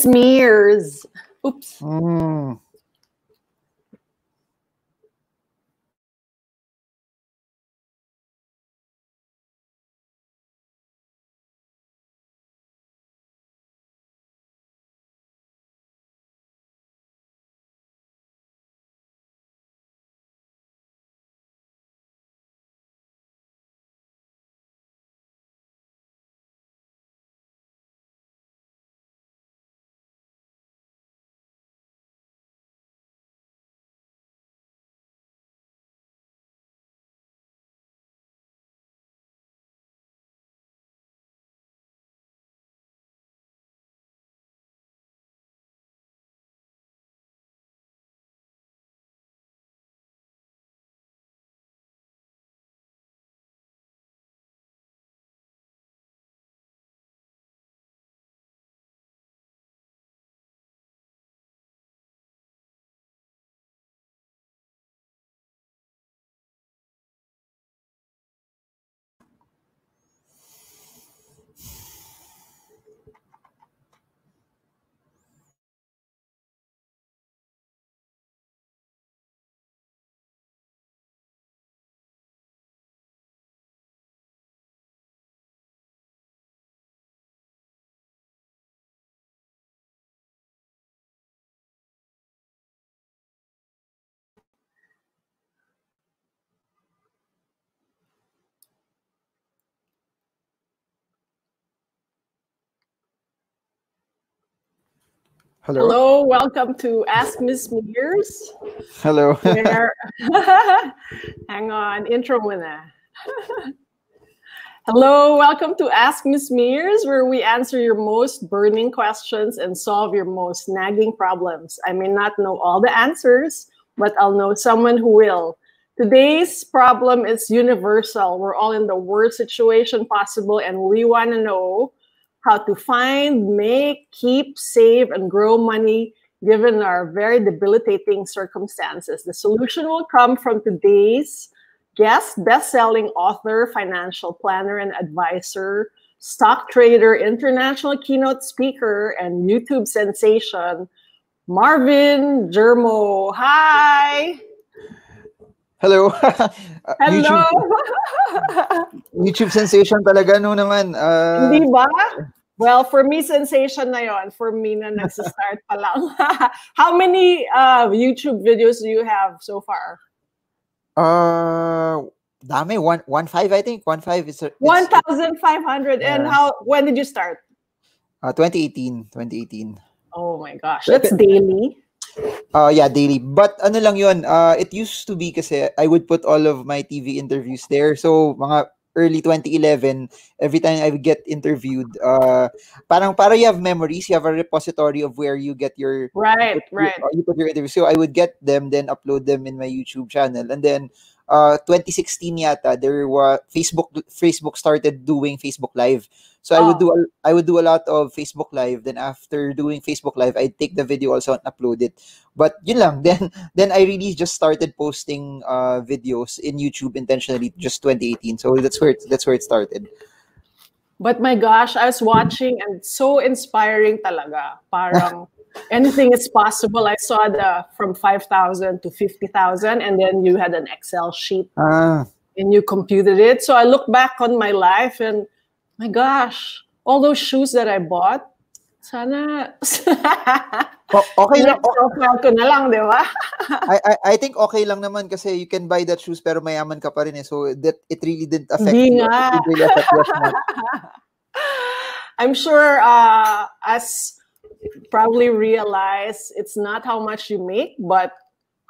Miss Myrz. Oops. Mm. Hello. Hello, welcome to Ask Miss Myrz. Hello. Hang on, intro muna. Hello, welcome to Ask Miss Myrz, where we answer your most burning questions and solve your most nagging problems. I may not know all the answers, but I'll know someone who will. Today's problem is universal. We're all in the worst situation possible, and we want to know how to find, make, keep, save, and grow money given our very debilitating circumstances. The solution will come from today's guest, best-selling author, financial planner and advisor, stock trader, international keynote speaker, and YouTube sensation, Marvin Germo. Hi! Hello. Uh, Hello! YouTube, YouTube sensation talaga no naman. Uh, Hindi ba? Well, for me, sensation na yon. For me na nagsistart pa lang. How many uh, YouTube videos do you have so far? uh, dami. One, one five, I think. One five is. a- it's- 1,500. And how, when did you start? Uh, 2018. 2018. Oh my gosh, that's daily. Uh, yeah, daily. But ano lang yun, uh, it used to be kasi I would put all of my TV interviews there. So, mga early 2011, every time I would get interviewed, uh, parang para you have memories, you have a repository of where you get your Right, put right. uh, you put your interviews. So I would get them, then upload them in my YouTube channel, and then uh 2016 yata there was Facebook Facebook started doing Facebook Live. So I would Oh. do I would do a lot of Facebook Live. Then after doing Facebook Live, I'd take the video also and upload it. But yun lang. Then then I really just started posting uh videos in YouTube intentionally just 2018. So that's where it, that's where it started. But my gosh, I was watching and so inspiring talaga. Parang anything is possible. I saw the from 5,000 to 50,000 and then you had an Excel sheet Ah. and you computed it. So I look back on my life and my gosh, all those shoes that I bought, sana O- okay lang. o- profile ko na lang, di ba? I, I I think okay lang naman kasi you can buy that shoes pero mayaman ka pa rin eh. So that it really didn't affect Hindi you. nga. It didn't really affect you as much. I'm sure uh, as probably realize it's not how much you make, but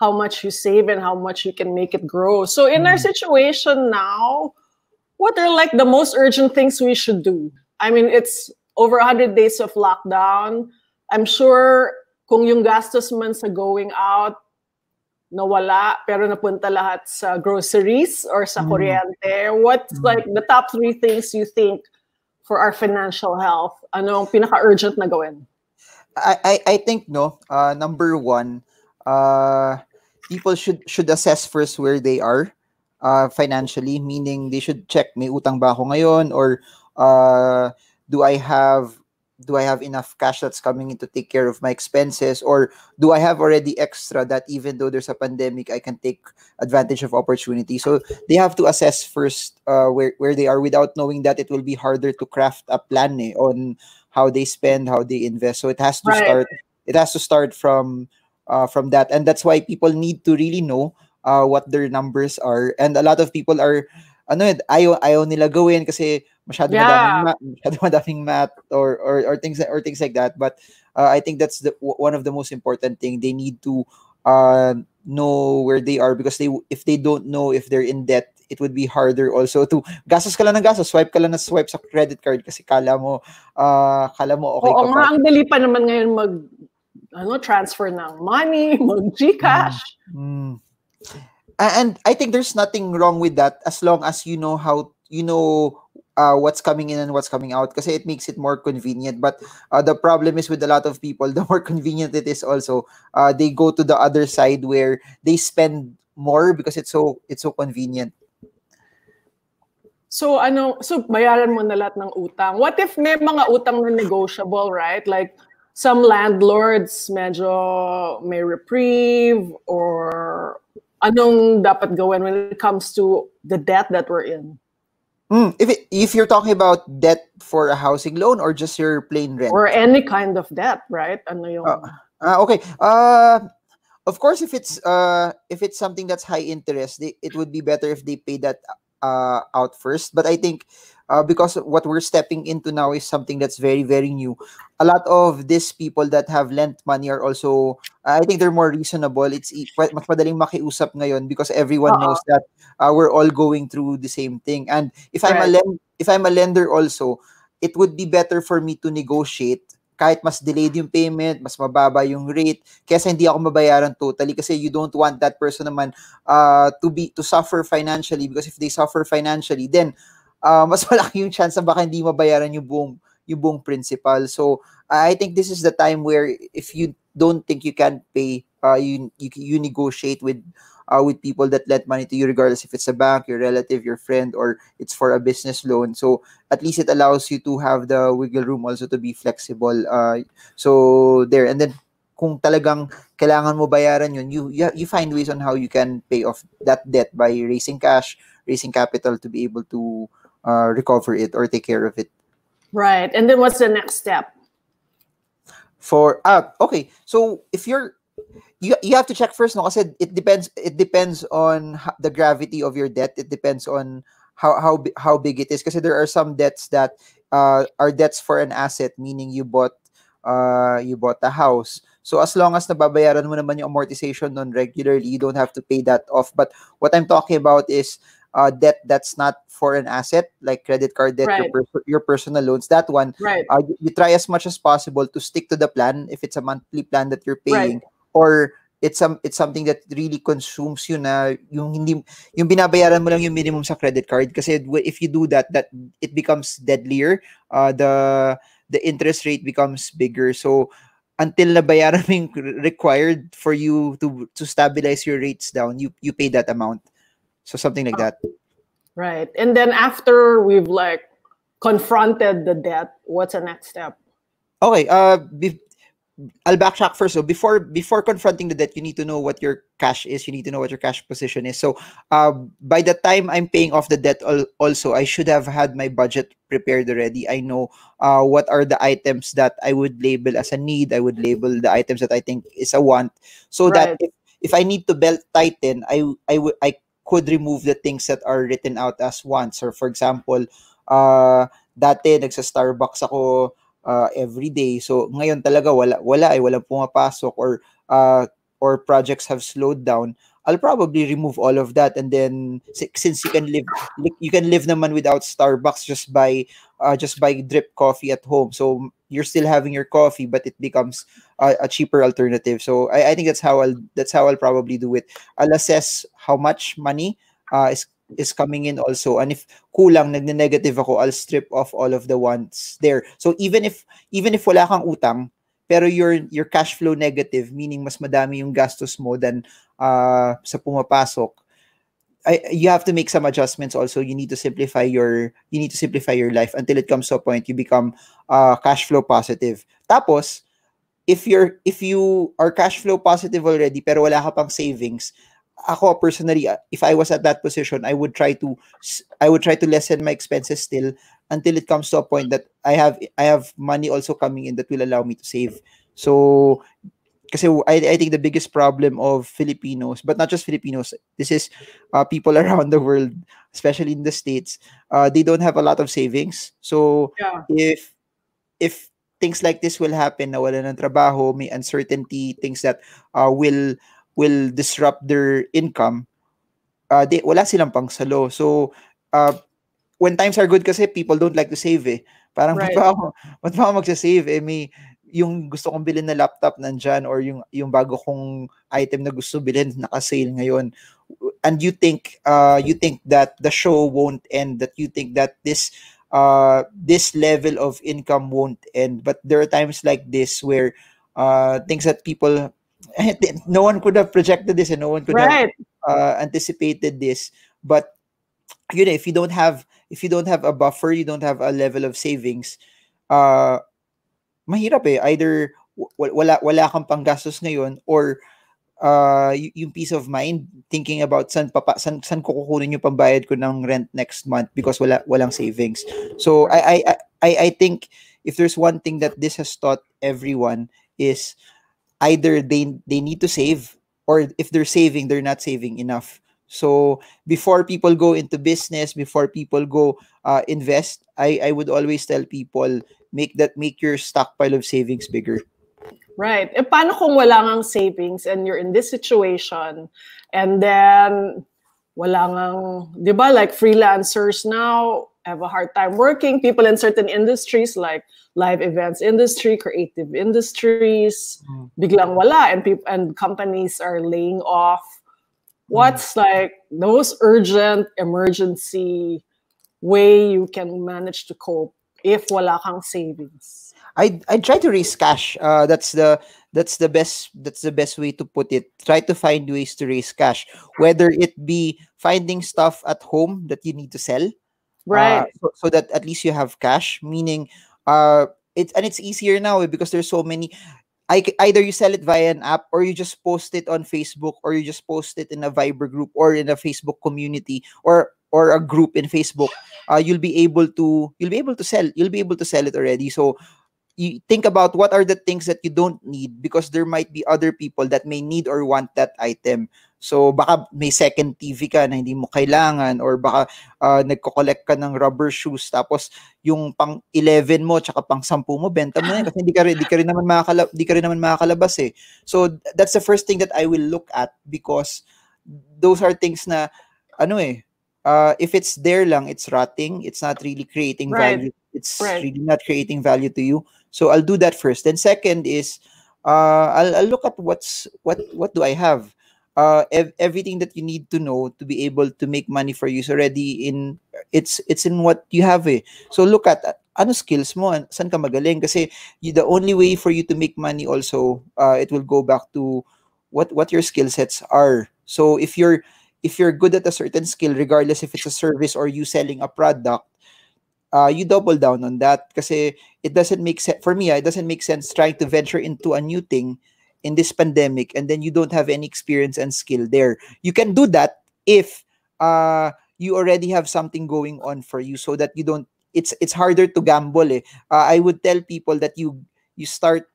how much you save and how much you can make it grow. So in our Mm. situation now, what are like the most urgent things we should do? I mean, it's over 100 days of lockdown. I'm sure kung yung gastos man sa going out, nawala, pero napunta lahat sa groceries or sa Mm. kuryente. What's Mm. like the top three things you think for our financial health? Ano ang pinaka-urgent na gawin? I, I I think no. Uh, number one, uh, people should should assess first where they are uh, financially. Meaning they should check may utang ba ako ngayon or uh, do I have do I have enough cash that's coming in to take care of my expenses or do I have already extra that even though there's a pandemic I can take advantage of opportunity so they have to assess first uh, where, where they are without knowing that it will be harder to craft a plan eh, on how they spend how they invest. So it has to Right. start it has to start from uh, from that. And that's why people need to really know uh, what their numbers are. And a lot of people are ano yun, ayaw, ayaw nila gawin kasi masyado Yeah. madaming math, masyado madaming math or, or or things or things like that. But uh, I think that's the w- one of the most important thing. They need to uh, know where they are because they if they don't know if they're in debt it would be harder also to gastos ka lang ng gastos swipe ka lang ng swipe sa credit card kasi kala mo uh, kala mo okay Oo ka nga, pa ang dali pa naman ngayon mag ano, transfer ng money, mag Gcash. Mm. A- And I think there's nothing wrong with that as long as you know how you know uh, what's coming in and what's coming out because it makes it more convenient. But uh, the problem is with a lot of people, the more convenient it is also, uh, they go to the other side where they spend more because it's so it's so convenient. So ano, so bayaran mo na lahat ng utang. What if may mga utang na negotiable, right? Like some landlords medyo may reprieve or anong dapat gawin when it comes to the debt that we're in? Mm, if it, if you're talking about debt for a housing loan or just your plain rent, Or any kind of debt, right? Ano yung Uh, Uh, okay. Uh, of course, if it's uh, if it's something that's high interest, they, it would be better if they pay that uh, out first. But I think uh, because what we're stepping into now is something that's very very new. A lot of these people that have lent money are also, I think they're more reasonable. It's mas madaling makiusap ngayon because everyone Oo. knows that uh, we're all going through the same thing. And if I'm a lend, if I'm a lender also, it would be better for me to negotiate kahit mas delayed yung payment, mas mababa yung rate, kesa hindi ako mabayaran totally kasi you don't want that person naman uh, to be to suffer financially because if they suffer financially, then uh, mas malaki yung chance na baka hindi mabayaran yung buong yung buong principal. So I think this is the time where if you don't think you can pay, uh, you, you you negotiate with uh, with people that lend money to you, regardless if it's a bank, your relative, your friend, or it's for a business loan. So at least it allows you to have the wiggle room also to be flexible. Uh, so there, and then kung talagang kailangan mo bayaran yun, you, you you find ways on how you can pay off that debt by raising cash, raising capital to be able to uh, recover it or take care of it. right? And then what's the next step? For ah okay, so if you're you, you have to check first no kasi it depends it depends on the gravity of your debt it depends on how how how big it is kasi there are some debts that uh, are debts for an asset meaning you bought uh you bought a house so as long as nababayaran mo naman yung amortization non regularly you don't have to pay that off but what i'm talking about is uh debt that's not for an asset like credit card debt Right. your, per- your personal loans that one Right. uh, you, you try as much as possible to stick to the plan if it's a monthly plan that you're Right. Or it's some it's something that really consumes you na yung hindi yung binabayaran mo lang yung minimum sa credit card kasi if you do that that it becomes deadlier uh the the interest rate becomes bigger so until nabayaran mo yung required for you to to stabilize your rates down you you pay that amount so something like that Right. And then after we've like confronted the debt, what's the next step? Okay, uh, be- I'll backtrack first. So before before confronting the debt, you need to know what your cash is. You need to know what your cash position is. So, uh, by the time I'm paying off the debt, al- also I should have had my budget prepared already. I know uh, what are the items that I would label as a need. I would label the items that I think is a want, so that if, if I need to belt tighten, I I would I could remove the things that are written out as wants. Or for example, uh, dati nagsa Starbucks ako uh, every day. So ngayon talaga wala wala ay walang pumapasok or uh, or projects have slowed down. I'll probably remove all of that and then since you can live you can live naman without Starbucks just by uh, just by drip coffee at home. So you're still having your coffee but it becomes a, a cheaper alternative. So I, I think that's how I'll that's how I'll probably do it. I'll assess how much money uh, is is coming in also. And if kulang nagne-negative ako I'll strip off all of the ones there. So even if even if wala kang utang pero your your cash flow negative meaning mas madami yung gastos mo than uh, sa pumapasok I, you have to make some adjustments also. You need to simplify your you need to simplify your life. Until it comes to a point you become uh, cash flow positive. Tapos if you're if you are cash flow positive already pero wala ka pang savings ako personally uh, if I was at that position I would try to I would try to lessen my expenses still until it comes to a point that I have I have money also coming in that will allow me to save so kasi I, I think the biggest problem of Filipinos, but not just Filipinos, this is uh, people around the world, especially in the states, uh, they don't have a lot of savings. So Yeah. if if things like this will happen, nawala ng trabaho, may uncertainty, things that uh, will will disrupt their income, uh, they, wala silang pang salo. So uh, when times are good kasi people don't like to save eh. Parang Right. ba't pa ako, ba't pa ako magsasave eh, may yung gusto kong bilhin na laptop nandyan or yung yung bago kong item na gusto bilhin naka-sale ngayon and you think uh you think that the show won't end that you think that this uh this level of income won't end but there are times like this where uh things that people no one could have projected this and no one could have uh, anticipated this. But you know if you don't have if you don't have a buffer you don't have a level of savings uh mahirap eh. Either wala wala kang panggastos ngayon or uh yung peace of mind thinking about san papa san, san ko kukunin yung pambayad ko ng rent next month because wala walang savings. So I I I- I I think if there's one thing that this has taught everyone is either they they need to save or if they're saving they're not saving enough so before people go into business before people go uh, invest i i would always tell people make that make your stockpile of savings bigger Right. E paano kung wala ngang savings and you're in this situation and then wala ngang, di ba, like freelancers now have a hard time working. People in certain industries like live events industry, creative industries, Mm. biglang wala and people and companies are laying off. What's like those urgent emergency way you can manage to cope if wala kang savings? I I try to raise cash. Uh, that's the that's the best that's the best way to put it. Try to find ways to raise cash, whether it be finding stuff at home that you need to sell, Right. uh, so, so that at least you have cash. Meaning, uh, it's and it's easier now eh, because there's so many. I, either you sell it via an app or you just post it on Facebook or you just post it in a Viber group or in a Facebook community or or a group in Facebook. Uh, you'll be able to you'll be able to sell you'll be able to sell it already. So you think about what are the things that you don't need because there might be other people that may need or want that item. So baka may second TV ka na hindi mo kailangan or baka uh, nagko-collect ka ng rubber shoes tapos yung pang 11 mo tsaka pang 10 mo benta mo na kasi hindi ka rin, hindi ka rin naman makakala, hindi ka rin naman makakalabas eh. So th- that's the first thing that I will look at because those are things na ano eh uh, if it's there lang it's rotting it's not really creating Right. value it's Right. really not creating value to you so I'll do that first then second is uh, I'll, I'll look at what's what what do I have uh ev- everything that you need to know to be able to make money for you is already in it's it's in what you have eh. so look at ano skills mo? An- saan ka magaling? Kasi you, the only way for you to make money also uh, it will go back to what what your skill sets are. So if you're if you're good at a certain skill regardless if it's a service or you selling a product uh, you double down on that. Kasi it doesn't make sense for me ah, it doesn't make sense trying to venture into a new thing in this pandemic and then you don't have any experience and skill there you can do that if uh, you already have something going on for you so that you don't it's it's harder to gamble eh. Uh, i would tell people that you you start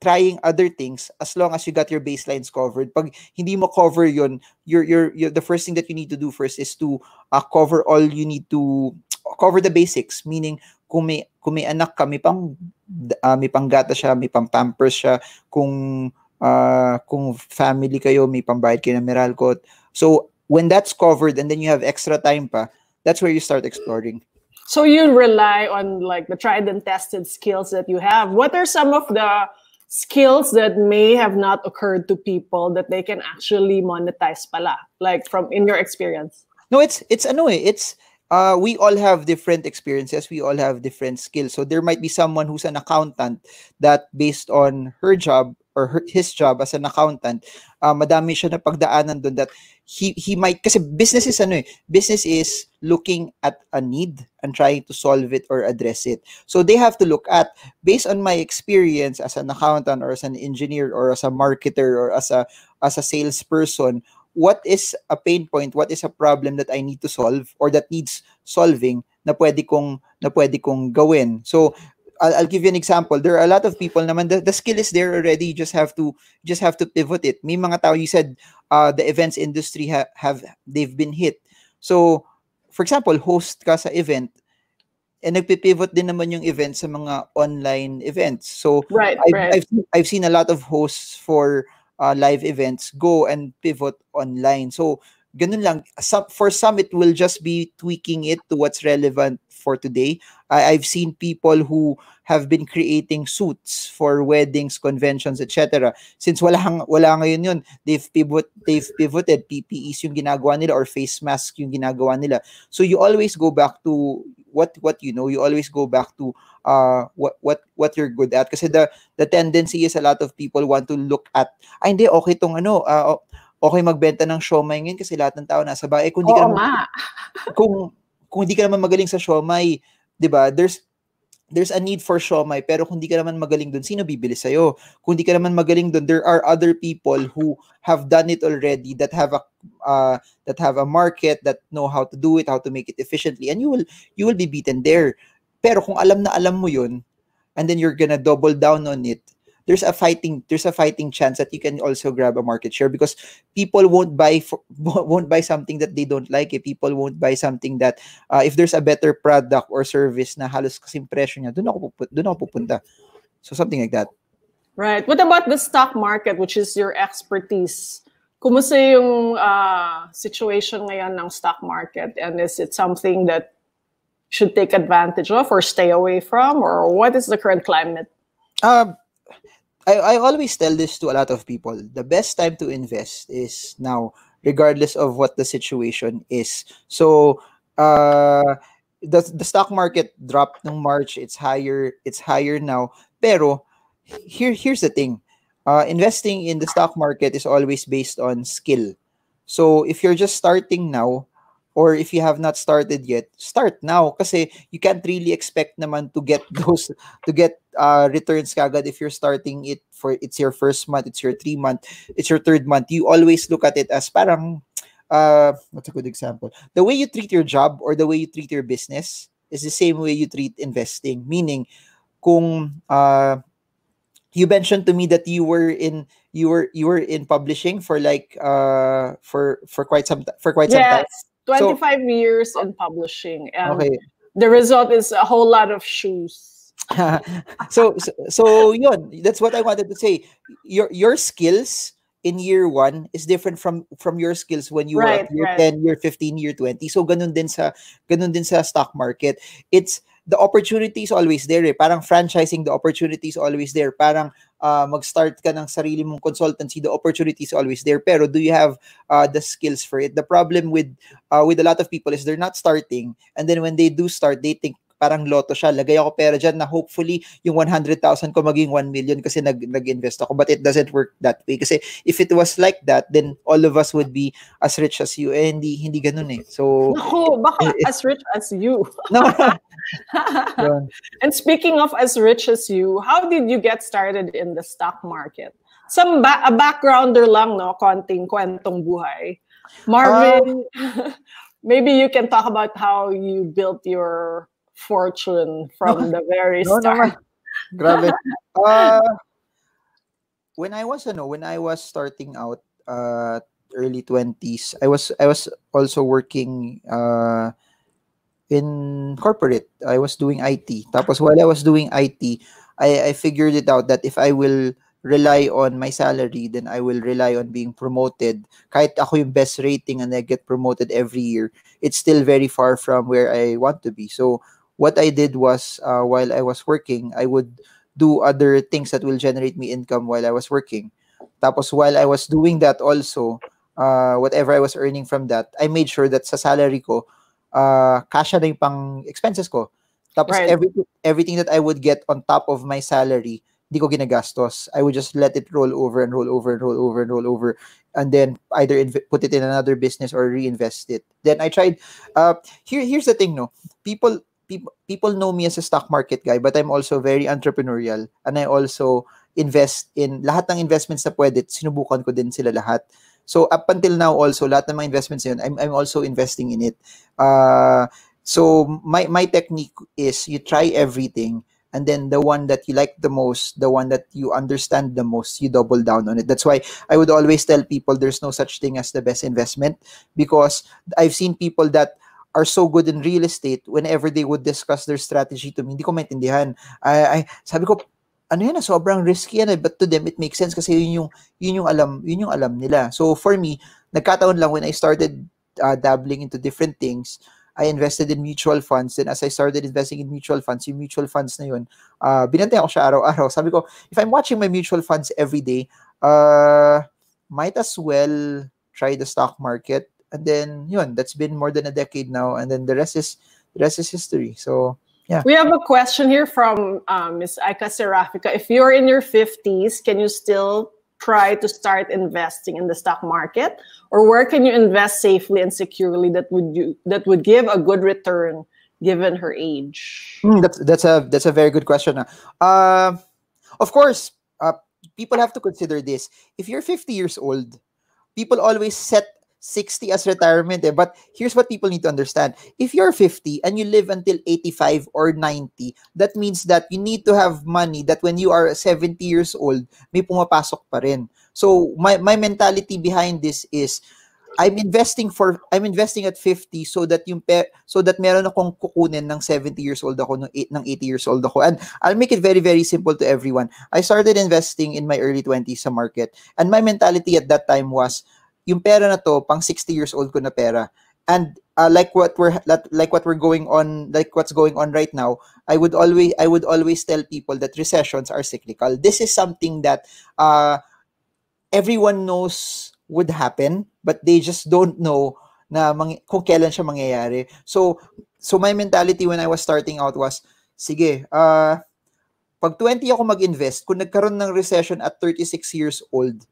trying other things as long as you got your baselines covered pag hindi mo cover yon you're, you're the first thing that you need to do first is to uh, cover all you need to cover the basics meaning kung may kung may anak ka may pang uh, may panggata siya may pampampers siya kung uh, kung family kayo may pambayad kayo ng Meralco so when that's covered and then you have extra time pa that's where you start exploring So you rely on like the tried and tested skills that you have. What are some of the skills that may have not occurred to people that they can actually monetize pala? Like from in your experience? No, it's it's ano eh, it's uh we all have different experiences, we all have different skills. So there might be someone who's an accountant that based on her job or her, his job as an accountant, uh, madami siya na pagdaanan doon that he he might kasi business is ano eh, business is looking at a need and trying to solve it or address it. So they have to look at based on my experience as an accountant or as an engineer or as a marketer or as a as a salesperson, what is a pain point, what is a problem that I need to solve or that needs solving na pwede kong na pwede kong gawin. So I'll, I'll give you an example. There are a lot of people naman the, the skill is there already. You just have to just have to pivot it. May mga tao you said uh, the events industry ha- have they've been hit. So for example, host ka sa event and nagpi-pivot din naman yung event sa mga online events. So right, I've, right. I've, I've seen a lot of hosts for uh, live events go and pivot online. So ganun lang. Some, for some, it will just be tweaking it to what's relevant for today. I, I've seen people who have been creating suits for weddings, conventions, etc. Since wala wala ngayon yun, they've pivot they've pivoted PPEs yung ginagawa nila or face mask yung ginagawa nila. So you always go back to what what you know. You always go back to uh what what what you're good at kasi the the tendency is a lot of people want to look at ay hindi okay tong ano uh, okay magbenta ng siomay ngayon kasi lahat ng tao nasa bahay. Eh, kung hindi ka naman, kung kung hindi ka naman magaling sa siomay, 'di ba? There's there's a need for siomay pero kung hindi ka naman magaling doon, sino bibili sa iyo? Kung hindi ka naman magaling doon, there are other people who have done it already that have a uh, that have a market that know how to do it, how to make it efficiently and you will you will be beaten there. Pero kung alam na alam mo 'yun and then you're gonna double down on it, there's a fighting there's a fighting chance that you can also grab a market share because people won't buy for, won't buy something that they don't like it. People won't buy something that uh, if there's a better product or service na halos kasing presyo niya, doon ako pupunta, doon ako pupunta. So something like that. Right. What about the stock market, which is your expertise? Kumusta yung uh, situation ngayon ng stock market? And is it something that should take advantage of or stay away from? Or what is the current climate? Uh, I, I always tell this to a lot of people. The best time to invest is now, regardless of what the situation is. So, uh, the, the stock market dropped in March. It's higher. It's higher now. Pero here, here's the thing. Uh, investing in the stock market is always based on skill. So if you're just starting now, or if you have not started yet, start now kasi you can't really expect naman to get those to get uh, returns kagad if you're starting it for it's your first month, it's your three month, it's your third month. You always look at it as parang uh what's a good example? The way you treat your job or the way you treat your business is the same way you treat investing. Meaning, kung uh you mentioned to me that you were in you were you were in publishing for like uh for for quite some for quite some time. Yes, 25 years in publishing. And Okay. the result is a whole lot of shoes. so, so so yun that's what I wanted to say your your skills in year one is different from from your skills when you Right, were year right. 10 year 15 year 20 so ganun din sa ganun din sa stock market it's the opportunity is always there eh. parang franchising the opportunity is always there parang uh, mag-start ka ng sarili mong consultancy the opportunity is always there. Pero do you have uh, the skills for it? The problem with uh, with a lot of people is they're not starting. And then when they do start they think parang loto siya. Lagay ako pera dyan na hopefully yung 100,000 ko maging 1 million kasi nag, nag-invest ako. But it doesn't work that way. Kasi if it was like that, then all of us would be as rich as you. Eh, hindi, hindi ganun eh. So, Naku, baka eh, as rich as you. no. And speaking of as rich as you, how did you get started in the stock market? Some ba- a backgrounder lang, no? Konting kwentong buhay. Marvin, maybe you can talk about how you built your fortune from the very No start. Grabe. Uh, when I was ano, when I was starting out uh early 20s, I was I was also working uh in corporate. I was doing IT. Tapos while I was doing IT, I I figured it out that if I will rely on my salary, then I will rely on being promoted. Kahit ako yung best rating and I get promoted every year, it's still very far from where I want to be. So what I did was uh, while I was working, I would do other things that will generate me income while I was working. Tapos while I was doing that also, uh, whatever I was earning from that, I made sure that sa salary ko, uh, kasha na yung pang expenses ko. Tapos Right. everything, everything that I would get on top of my salary, di ko ginagastos. I would just let it roll over and roll over and roll over and roll over and then either inv- put it in another business or reinvest it. Then I tried uh here here's the thing no. People people people know me as a stock market guy but I'm also very entrepreneurial and I also invest in lahat ng investments na pwede sinubukan ko din sila lahat. So up until now also lahat ng mga investments yun I'm I'm also investing in it. Uh so my my technique is you try everything and then the one that you like the most the one that you understand the most you double down on it that's why i would always tell people there's no such thing as the best investment because i've seen people that are so good in real estate whenever they would discuss their strategy to me hindi ko maintindihan I, I sabi ko ano yan sobrang risky yan eh, but to them it makes sense kasi yun yung yun yung alam yun yung alam nila so for me nagkataon lang when I started uh, dabbling into different things I invested in mutual funds. Then as I started investing in mutual funds, yung mutual funds na yun, uh, binantay ako siya araw-araw. Sabi ko, if I'm watching my mutual funds every day, uh, might as well try the stock market. And then, yun, that's been more than a decade now. And then the rest is, the rest is history. So, yeah. We have a question here from um, Ms. Aika Serafika. If you're in your 50s, can you still try to start investing in the stock market or where can you invest safely and securely that would you that would give a good return given her age mm, that's that's a that's a very good question uh, of course uh, people have to consider this if you're 50 years old people always set 60 as retirement eh. But here's what people need to understand. If you're 50 and you live until 85 or 90, that means that you need to have money that when you are 70 years old, may pumapasok pa rin. So my my mentality behind this is I'm investing for I'm investing at 50 so that yung pe, so that meron akong kukunin ng 70 years old ako ng 8 ng 80 years old ako and I'll make it very very simple to everyone. I started investing in my early 20s sa market and my mentality at that time was yung pera na to pang 60 years old ko na pera. And uh, like what we're like what we're going on like what's going on right now i would always i would always tell people that recessions are cyclical. This is something that uh, everyone knows would happen but they just don't know na mang- kung kailan siya mangyayari. So so my mentality when i was starting out was sige uh, pag 20 ako mag-invest kung nagkaroon ng recession at 36 years old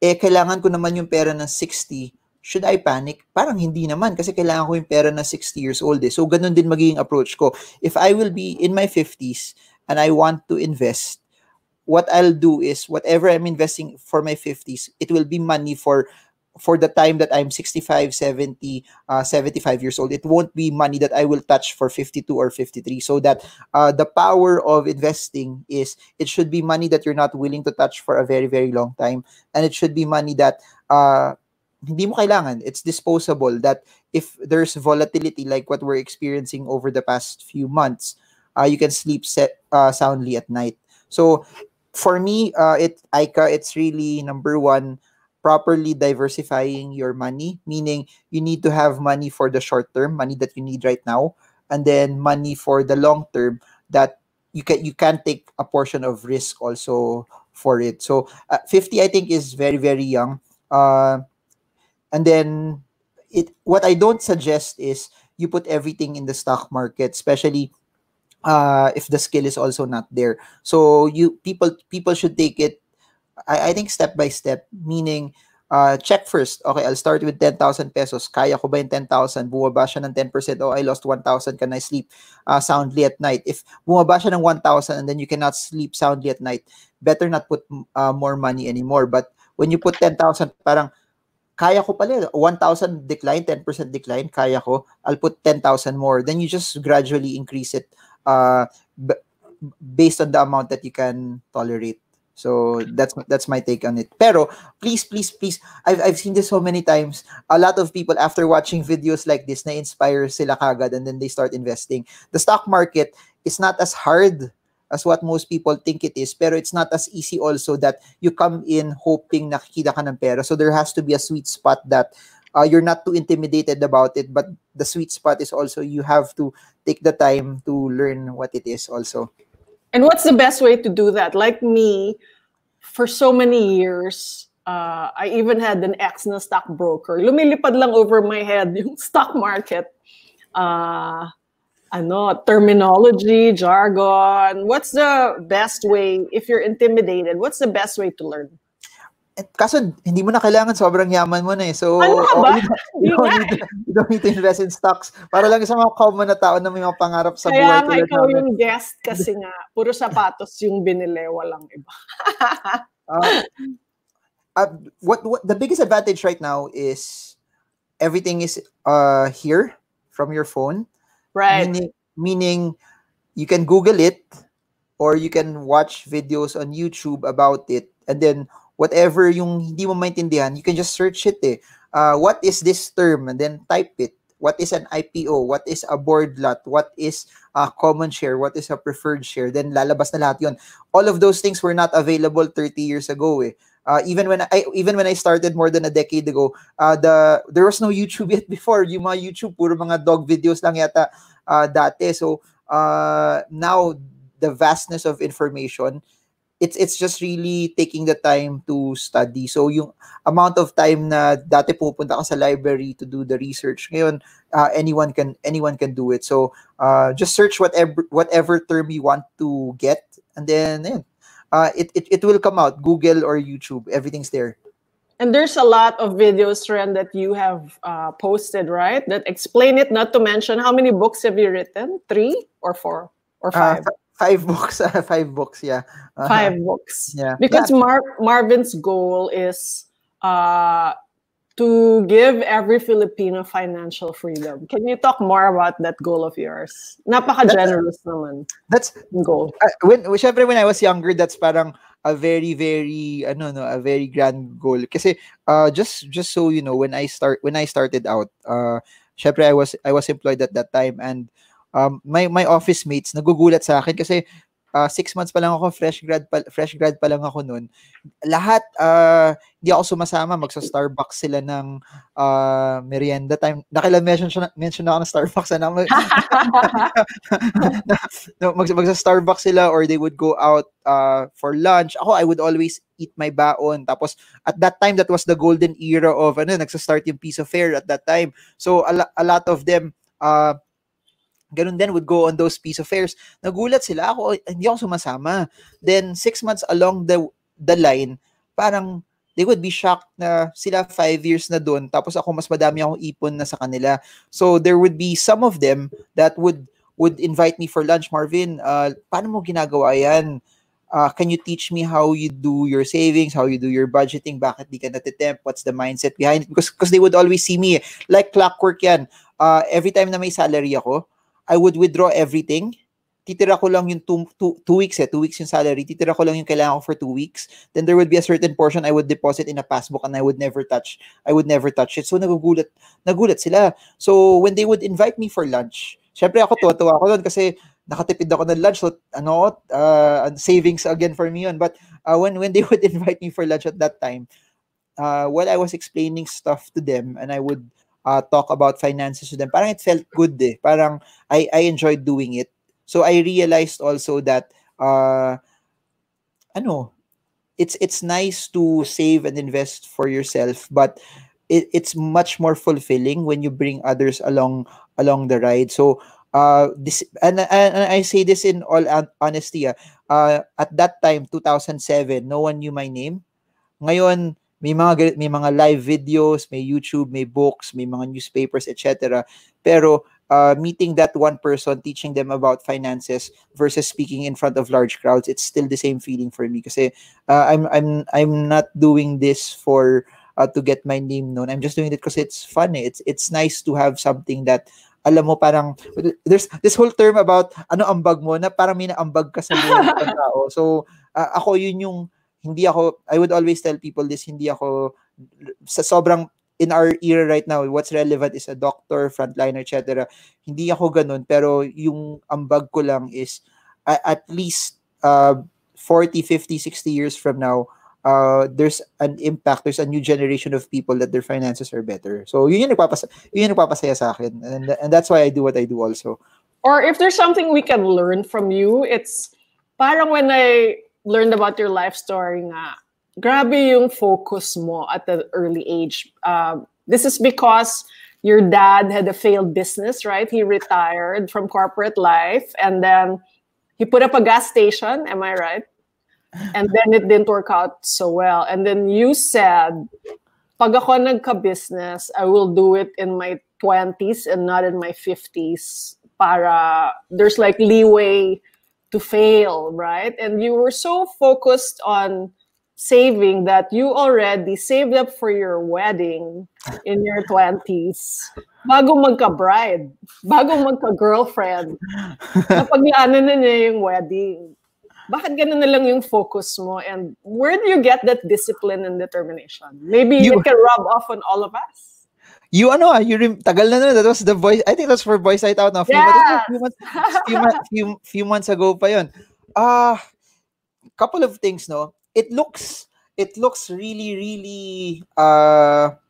eh kailangan ko naman yung pera ng 60, should I panic? Parang hindi naman kasi kailangan ko yung pera ng 60 years old eh. So ganun din magiging approach ko. If I will be in my 50s and I want to invest, what I'll do is whatever I'm investing for my 50s, it will be money for for the time that I'm 65, 70, uh, 75 years old, it won't be money that I will touch for 52 or 53. So that uh, the power of investing is it should be money that you're not willing to touch for a very, very long time. And it should be money that uh, hindi mo kailangan. It's disposable. That if there's volatility like what we're experiencing over the past few months, uh, you can sleep set, uh, soundly at night. So for me, uh, it Aika, it's really number one properly diversifying your money, meaning you need to have money for the short term, money that you need right now, and then money for the long term that you can you can take a portion of risk also for it. So uh, 50 I think is very very young. Uh, and then it what I don't suggest is you put everything in the stock market, especially uh, if the skill is also not there. So you people people should take it I, I think step by step, meaning uh, check first. Okay, I'll start with 10,000 pesos. Kaya ko ba yung 10,000? Bumaba siya ng 10%. Oh, I lost 1,000. Can I sleep uh, soundly at night? If bumaba siya ng 1,000 and then you cannot sleep soundly at night, better not put uh, more money anymore. But when you put 10,000, parang kaya ko pala. 1,000 decline, 10% decline, kaya ko. I'll put 10,000 more. Then you just gradually increase it uh, based on the amount that you can tolerate. So that's that's my take on it. Pero please, please, please, I've, I've seen this so many times. A lot of people after watching videos like this na inspire sila kagad and then they start investing. The stock market is not as hard as what most people think it is, pero it's not as easy also that you come in hoping nakikita ka ng pera. So there has to be a sweet spot that uh, you're not too intimidated about it, but the sweet spot is also you have to take the time to learn what it is also. And what's the best way to do that? Like me, for so many years, uh, I even had an ex na stockbroker. Lumilipad lang over my head yung stock market. Uh, ano, terminology, jargon. What's the best way, if you're intimidated, what's the best way to learn? Eh, kaso, hindi mo na kailangan sobrang yaman mo na eh. So, Ano ka ba? okay, you, don't need to, you don't need to invest in stocks. Para lang sa mga common na tao na may mga pangarap sa Kaya buhay. tulad ikaw namin. yung guest kasi nga, puro sapatos yung binili, walang iba. Uh, uh, what, what the biggest advantage right now is everything is uh here from your phone. Right. Meaning, meaning you can Google it or you can watch videos on YouTube about it and then whatever yung hindi mo maintindihan, you can just search it eh. Uh, what is this term? And then type it. What is an IPO? What is a board lot? What is a common share? What is a preferred share? Then lalabas na lahat yun. All of those things were not available 30 years ago eh. Uh, even when I even when I started more than a decade ago, uh, the there was no YouTube yet before. Yung mga YouTube puro mga dog videos lang yata uh, dati. So uh, now the vastness of information, it's it's just really taking the time to study. So yung amount of time na dati pupunta ka sa library to do the research, ngayon uh, anyone can anyone can do it. So uh, just search whatever whatever term you want to get, and then ayun, uh, it, it it will come out. Google or YouTube, everything's there. And there's a lot of videos, Ren, that you have uh, posted, right? That explain it, not to mention how many books have you written? Three or four or Uh, five? f- five books, uh, five books, yeah. Uh, five books. Yeah. Because Mar- Marvin's goal is uh, to give every Filipino financial freedom. Can you talk more about that goal of yours? Napaka-generous naman That's goal. uh, when syempre when I was younger that's parang a very very ano no a very grand goal kasi uh just just so you know when I start when I started out uh syempre I was I was employed at that time and um my my office mates nagugulat sa akin kasi uh, six months pa lang ako fresh grad pa, fresh grad pa lang ako noon lahat uh, hindi ako sumasama magsa Starbucks sila ng uh, merienda time nakila mention siya mention ako ng Starbucks na mag, no, mag, magsa Starbucks sila or they would go out uh, for lunch. Ako, I would always eat my baon. Tapos, at that time, that was the golden era of, ano, nagsa-start yung piece of fare at that time. So, a, a lot of them, uh, ganun din would go on those piece of fares. Nagulat sila ako, "Ay, hindi ako sumasama. Then, six months along the the line, parang they would be shocked na sila five years na doon, tapos ako mas madami akong ipon na sa kanila. So, there would be some of them that would would invite me for lunch, Marvin, uh, paano mo ginagawa yan? Uh, can you teach me how you do your savings, how you do your budgeting, bakit di ka natitempt, what's the mindset behind it? Because, because they would always see me, like clockwork yan. Uh, every time na may salary ako, I would withdraw everything. Titira ko lang yung two, two, two weeks eh, two weeks yung salary. Titira ko lang yung kailangan ko for two weeks. Then there would be a certain portion I would deposit in a passbook and I would never touch. I would never touch it. So nagugulat, nagulat sila. So when they would invite me for lunch, syempre ako tuwa-tuwa ako doon kasi nakatipid ako ng lunch. So ano, uh, savings again for me yun. But uh, when, when they would invite me for lunch at that time, uh, while I was explaining stuff to them and I would uh, talk about finances to them, parang it felt good eh. Parang I, I enjoyed doing it. So I realized also that uh, ano, it's it's nice to save and invest for yourself, but it, it's much more fulfilling when you bring others along along the ride. So uh this and, and I say this in all honesty, ah, uh, at that time 2007, no one knew my name. Ngayon may mga may mga live videos, may YouTube, may books, may mga newspapers, etc. Pero uh, meeting that one person, teaching them about finances versus speaking in front of large crowds, it's still the same feeling for me. Kasi uh, I'm I'm I'm not doing this for uh, to get my name known. I'm just doing it because it's fun. eh. It's it's nice to have something that alam mo parang there's this whole term about ano ambag mo na parang may naambag ka sa buhay ng tao. So uh, ako yun yung hindi ako I would always tell people this hindi ako sa sobrang in our era right now what's relevant is a doctor frontliner etc hindi ako ganun pero yung ambag ko lang is a- at least uh, 40 50 60 years from now uh, there's an impact there's a new generation of people that their finances are better. So yun yung nagpapasa yun yung nagpapasaya sa akin. And, and that's why I do what I do also. Or if there's something we can learn from you, it's parang when I learned about your life story nga, grabe yung focus mo at the early age. Uh, this is because your dad had a failed business, right? He retired from corporate life and then he put up a gas station, am I right? And then it didn't work out so well. And then you said, pag ako nagka-business, I will do it in my 20s and not in my 50s para there's like leeway to fail, right? And you were so focused on saving that you already saved up for your wedding in your 20s bago magka-bride, bago magka-girlfriend. Napag-ano na niya yung wedding. Bakit ganun na lang yung focus mo? And where do you get that discipline and determination? Maybe you, it can rub off on all of us. You ano ah, you rem- tagal na na, that was the voice, I think that's for Voice Night Out now. Few, yes. few, months, few, few, few months ago pa yun. Ah, uh, couple of things, no? It looks, it looks really, really, uh,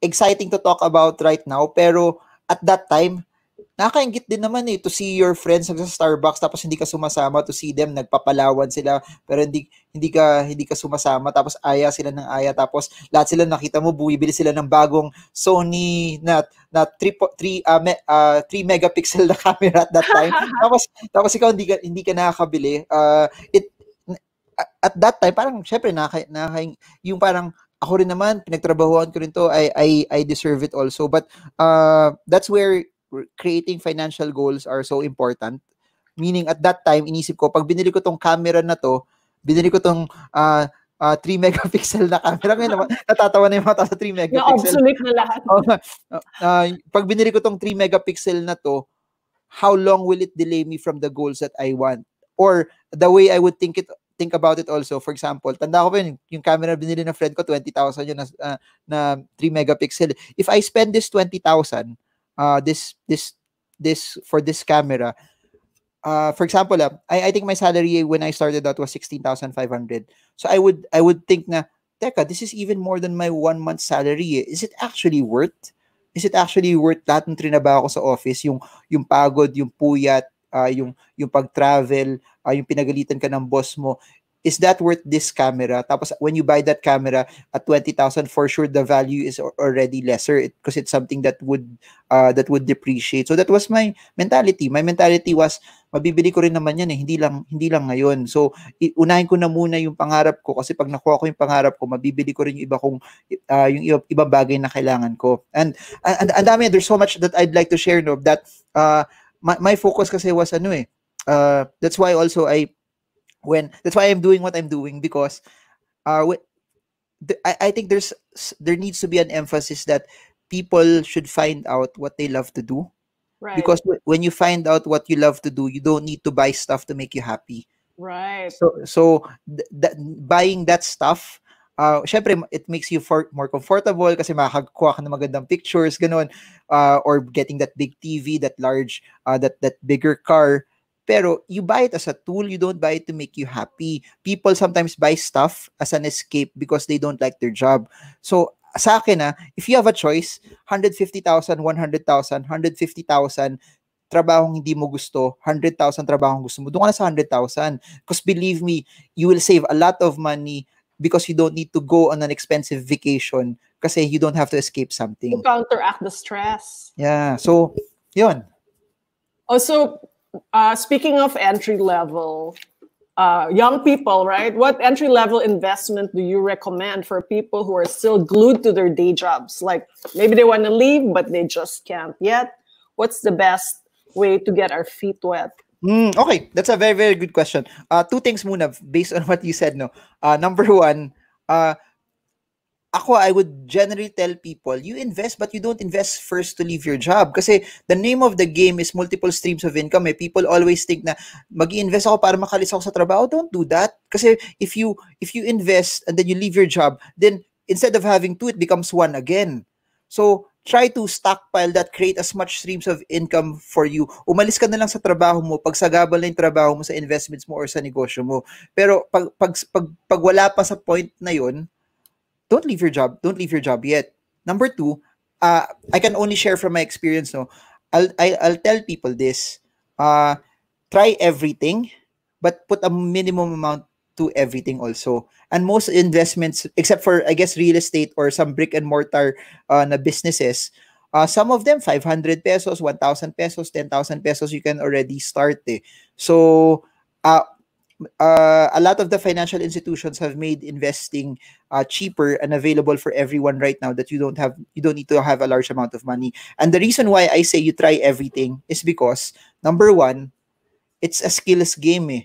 exciting to talk about right now. Pero at that time, nakakaingit din naman eh to see your friends sa Starbucks tapos hindi ka sumasama to see them nagpapalawan sila pero hindi hindi ka hindi ka sumasama tapos aya sila ng aya tapos lahat sila nakita mo bumibili sila ng bagong Sony na na 3 3 uh, me, uh, 3 megapixel na camera at that time tapos tapos ikaw hindi ka hindi ka nakakabili uh, it at that time parang syempre nakaka, nakaka yung parang ako rin naman, pinagtrabahuan ko rin to, I, I, I deserve it also. But uh, that's where creating financial goals are so important. Meaning, at that time, inisip ko, pag binili ko tong camera na to, binili ko tong uh, uh, 3 megapixel na camera. Ngayon naman, natatawa na yung mga sa 3 megapixel. Na-obsolete na lahat. uh, uh, pag binili ko tong 3 megapixel na to, how long will it delay me from the goals that I want? Or the way I would think it think about it also. For example, tanda ko pa yun, yung camera binili ng friend ko, 20,000 yun na, uh, na 3 megapixel. If I spend this 20,000, uh, this, this, this, for this camera, uh, for example, uh, I, I think my salary when I started out was 16,500. So I would, I would think na, teka, this is even more than my one month salary. Is it actually worth? Is it actually worth lahat ng trinabaho ko sa office? Yung, yung pagod, yung puyat, uh, yung yung pag-travel, uh, yung pinagalitan ka ng boss mo, is that worth this camera? Tapos when you buy that camera at 20,000 for sure the value is already lesser because it, it's something that would uh, that would depreciate. So that was my mentality. My mentality was mabibili ko rin naman yan eh, hindi lang hindi lang ngayon. So unahin ko na muna yung pangarap ko kasi pag nakuha ko yung pangarap ko, mabibili ko rin yung iba kong uh, yung iba, ibang bagay na kailangan ko. And and, and dami there's so much that I'd like to share no that uh, my, my focus kasi was ano eh uh, that's why also I when that's why I'm doing what I'm doing because uh the, I, I think there's there needs to be an emphasis that people should find out what they love to do right because when you find out what you love to do you don't need to buy stuff to make you happy right so so th- th- buying that stuff uh, syempre, it makes you for, more comfortable kasi makakakuha ka ng magandang pictures, ganun. Uh, or getting that big TV, that large, uh, that, that bigger car. Pero you buy it as a tool, you don't buy it to make you happy. People sometimes buy stuff as an escape because they don't like their job. So, sa akin na, if you have a choice, 150,000, 100,000, 150,000, trabahong hindi mo gusto, 100,000 trabahong gusto mo, doon ka na sa 100,000. Because believe me, you will save a lot of money because you don't need to go on an expensive vacation kasi you don't have to escape something. To counteract the stress. Yeah. So, yun. Also, uh, speaking of entry level, uh, young people, right? What entry level investment do you recommend for people who are still glued to their day jobs? Like maybe they want to leave, but they just can't yet. What's the best way to get our feet wet? Mm, okay, that's a very very good question. Uh, two things muna based on what you said. No, uh, number one, uh, ako, I would generally tell people, you invest but you don't invest first to leave your job. Kasi the name of the game is multiple streams of income. Eh. People always think na mag invest ako para makalis ako sa trabaho. Don't do that. Kasi if you if you invest and then you leave your job, then instead of having two, it becomes one again. So, try to stockpile that, create as much streams of income for you. Umalis ka na lang sa trabaho mo, pagsagabal na yung trabaho mo sa investments mo or sa negosyo mo. Pero pag, pag, pag, pag wala pa sa point na yon don't leave your job. Don't leave your job yet. Number two, uh, I can only share from my experience. No, I'll I, I'll tell people this. Uh, try everything, but put a minimum amount to everything also. And most investments, except for I guess real estate or some brick and mortar uh, na businesses, uh, some of them 500 pesos, 1,000 pesos, 10,000 pesos, you can already start. Eh. So, uh, uh, a lot of the financial institutions have made investing uh, cheaper and available for everyone right now that you don't have you don't need to have a large amount of money and the reason why i say you try everything is because number one it's a skills game eh.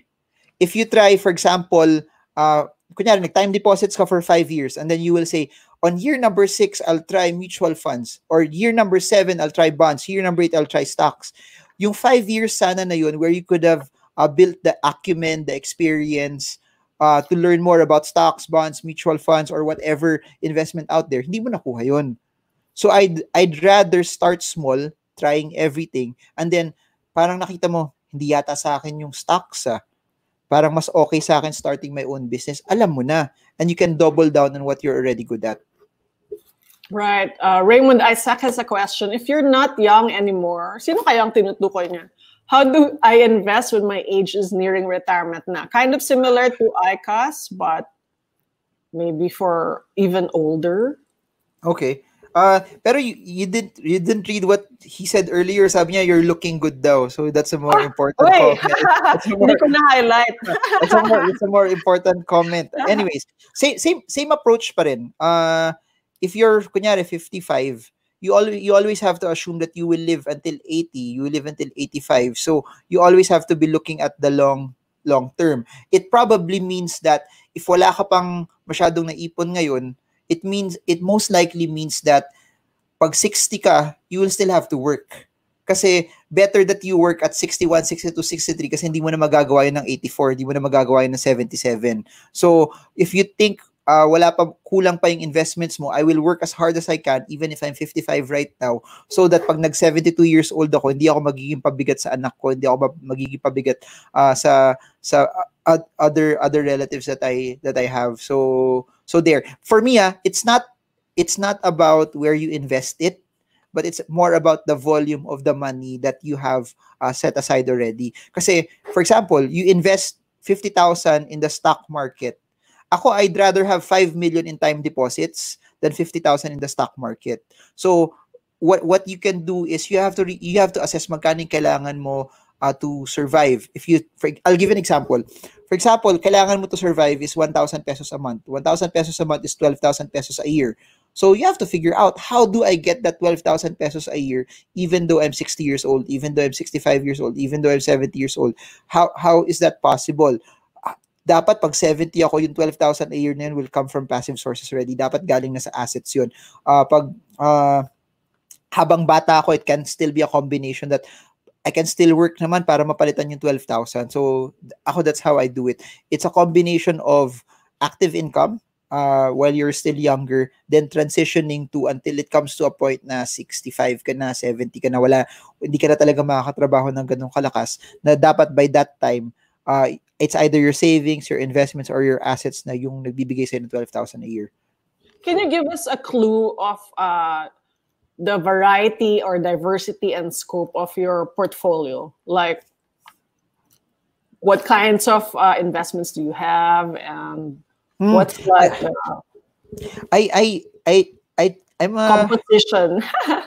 if you try for example uh kunyari, time deposits for five years and then you will say on year number six i'll try mutual funds or year number seven i'll try bonds year number eight i'll try stocks yung five years sana na yun where you could have uh, built the acumen, the experience uh, to learn more about stocks, bonds, mutual funds, or whatever investment out there. Hindi mo nakuha yun. So I'd, I'd rather start small, trying everything, and then parang nakita mo, hindi yata sa akin yung stocks ah. Parang mas okay sa akin starting my own business. Alam mo na. And you can double down on what you're already good at. Right. Uh, Raymond Isaac has a question. If you're not young anymore, sino kaya ang tinutukoy niya? How do I invest when my age is nearing retirement na? Kind of similar to ICAS, but maybe for even older. Okay. Uh, pero you, you didn't you didn't read what he said earlier. Sabi niya, you're looking good daw. So that's a more ah, important comment. Hindi ko na-highlight. it's, a more, it's a more important comment. Anyways, same, same, same approach pa rin. Uh, if you're, kunyari, 55, you always you always have to assume that you will live until 80 you live until 85 so you always have to be looking at the long long term. It probably means that if wala ka pang masyadong naipon ngayon it means it most likely means that pag 60 ka you will still have to work. Kasi better that you work at 61, 62, 63 kasi hindi mo na magagawa yun ng 84, hindi mo na magagawa yun ng 77. So, if you think uh, wala pa, kulang pa yung investments mo, I will work as hard as I can even if I'm 55 right now so that pag nag 72 years old ako, hindi ako magiging pabigat sa anak ko, hindi ako magiging pabigat uh, sa sa uh, other other relatives that I that I have. So so there. For me, ah, it's not it's not about where you invest it, but it's more about the volume of the money that you have uh, set aside already. Kasi for example, you invest 50,000 in the stock market ako, I'd rather have 5 million in time deposits than 50,000 in the stock market. So, what what you can do is you have to re, you have to assess magkano kailangan mo uh, to survive. If you for, I'll give an example. For example, kailangan mo to survive is 1,000 pesos a month. 1,000 pesos a month is 12,000 pesos a year. So you have to figure out how do I get that 12,000 pesos a year even though I'm 60 years old, even though I'm 65 years old, even though I'm 70 years old. How how is that possible? Dapat pag 70 ako, yung 12,000 a year na yun will come from passive sources already. Dapat galing na sa assets yun. Uh, pag uh, habang bata ako, it can still be a combination that I can still work naman para mapalitan yung 12,000. So, ako, that's how I do it. It's a combination of active income uh, while you're still younger, then transitioning to until it comes to a point na 65 ka na, 70 ka na, wala, hindi ka na talaga makakatrabaho ng ganong kalakas, na dapat by that time, uh, it's either your savings, your investments, or your assets na yung nagbibigay sa'yo ng 12,000 a year. Can you give us a clue of uh, the variety or diversity and scope of your portfolio? Like, what kinds of uh, investments do you have, and mm. what's like? Uh, I I I I I'm a composition.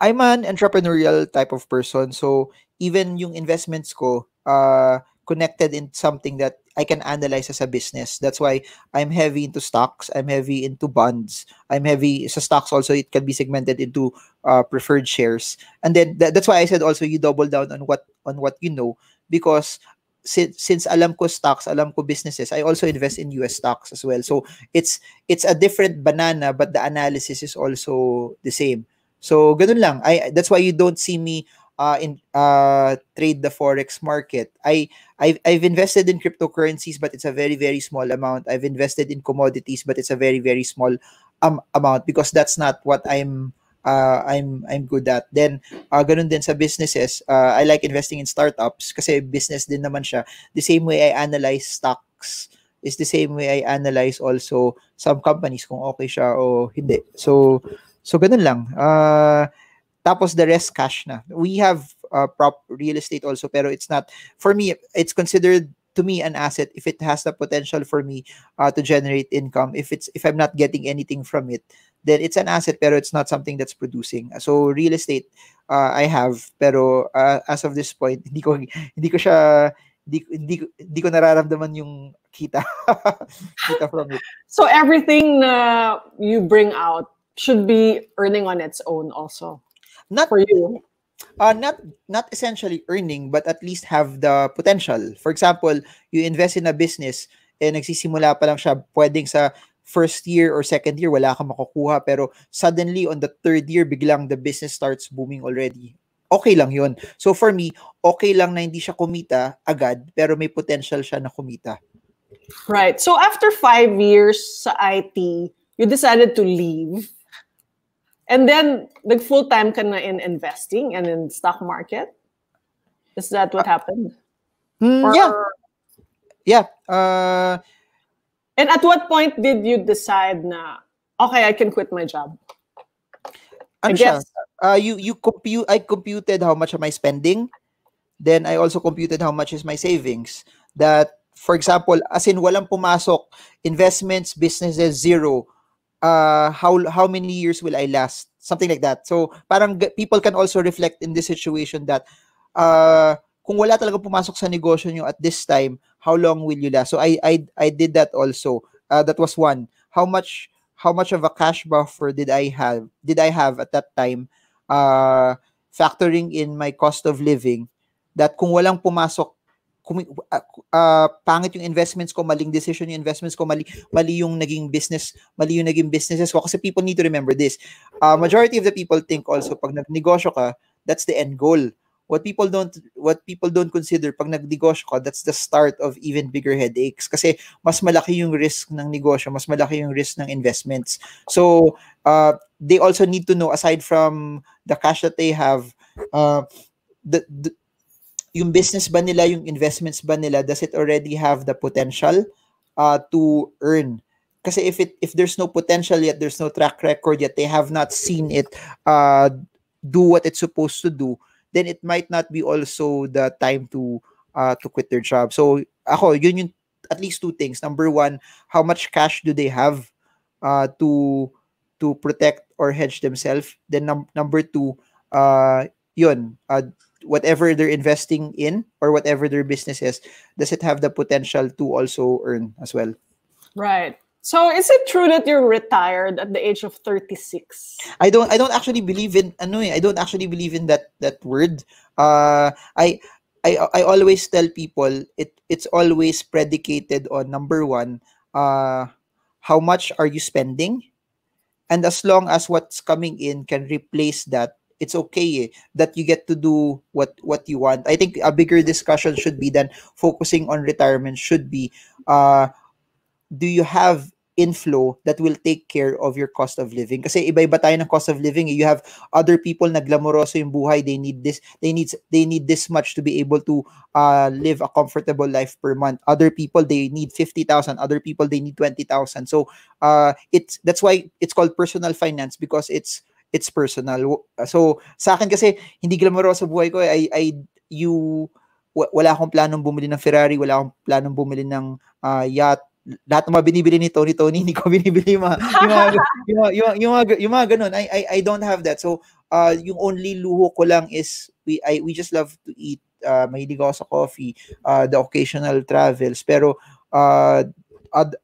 I'm an entrepreneurial type of person, so even yung investments ko, uh, connected in something that I can analyze as a business. That's why I'm heavy into stocks. I'm heavy into bonds. I'm heavy sa stocks also. It can be segmented into uh, preferred shares. And then th- that's why I said also you double down on what on what you know because since since alam ko stocks, alam ko businesses, I also invest in US stocks as well. So it's it's a different banana but the analysis is also the same. So ganun lang. I that's why you don't see me uh, in uh, trade the forex market. I I've, I've invested in cryptocurrencies, but it's a very very small amount. I've invested in commodities, but it's a very very small um, amount because that's not what I'm uh, I'm I'm good at. Then uh, ganun din sa businesses. Uh, I like investing in startups kasi business din naman siya. The same way I analyze stocks is the same way I analyze also some companies kung okay siya o hindi. So so ganun lang. Uh, Tapos the rest cash na. We have uh, prop real estate also pero it's not for me it's considered to me an asset if it has the potential for me uh, to generate income if it's if i'm not getting anything from it then it's an asset pero it's not something that's producing. So real estate uh, I have pero uh, as of this point hindi ko hindi ko siya hindi, hindi, hindi ko nararamdaman yung kita kita from it. So everything na you bring out should be earning on its own also. Not for you. Uh, not not essentially earning but at least have the potential. For example, you invest in a business eh nagsisimula pa lang siya, pwedeng sa first year or second year wala kang makukuha. Pero suddenly on the third year biglang the business starts booming already. Okay lang yun. So for me okay lang na hindi siya kumita agad pero may potential siya na kumita. Right. So after five years sa IT you decided to leave and then the full time ka na in investing and in stock market is that what uh, happened mm, or, yeah yeah uh And at what point did you decide na, okay, I can quit my job? Ano I guess. Uh, you, you compute, I computed how much am I spending. Then I also computed how much is my savings. That, for example, as in walang pumasok, investments, businesses, zero. Uh, how how many years will I last? Something like that. So parang people can also reflect in this situation that uh, kung wala talaga pumasok sa negosyo nyo at this time, how long will you last? So I I I did that also. Uh, that was one. How much how much of a cash buffer did I have? Did I have at that time? Uh, factoring in my cost of living that kung walang pumasok kung, uh, uh, pangit yung investments ko, maling decision yung investments ko, mali, mali yung naging business, mali yung naging businesses ko. Kasi people need to remember this. Uh, majority of the people think also, pag nagnegosyo ka, that's the end goal what people don't what people don't consider pag nagnegosyo ka that's the start of even bigger headaches kasi mas malaki yung risk ng negosyo mas malaki yung risk ng investments so uh, they also need to know aside from the cash that they have uh, the, the yung business ba nila yung investments ba nila does it already have the potential uh, to earn kasi if it if there's no potential yet there's no track record yet they have not seen it uh, do what it's supposed to do then it might not be also the time to uh, to quit their job. So ako, yun yung at least two things. Number one, how much cash do they have uh, to to protect or hedge themselves? Then num- number two, uh, yun, uh, whatever they're investing in or whatever their business is, does it have the potential to also earn as well? Right. So is it true that you're retired at the age of 36? I don't I don't actually believe in ano eh, I don't actually believe in that that word. Uh I I I always tell people it it's always predicated on number one, uh how much are you spending? And as long as what's coming in can replace that, it's okay eh, that you get to do what what you want. I think a bigger discussion should be than focusing on retirement should be uh do you have inflow that will take care of your cost of living? Kasi iba-iba tayo ng cost of living you have other people na glamoroso yung buhay they need this they need they need this much to be able to uh, live a comfortable life per month. Other people they need 50,000 other people they need 20,000 so uh it's that's why it's called personal finance because it's it's personal. So sa akin kasi hindi glamoroso buhay ko I I you wala akong planong bumili ng Ferrari, wala akong planong bumili ng uh, yacht, lahat ng mga binibili ni Tony Tony hindi ko binibili yung mga yung mga yung, mga, yung, yung, yung mga ganun. I, I I don't have that. So uh yung only luho ko lang is we I we just love to eat uh mahilig ako sa coffee uh the occasional travels. Pero uh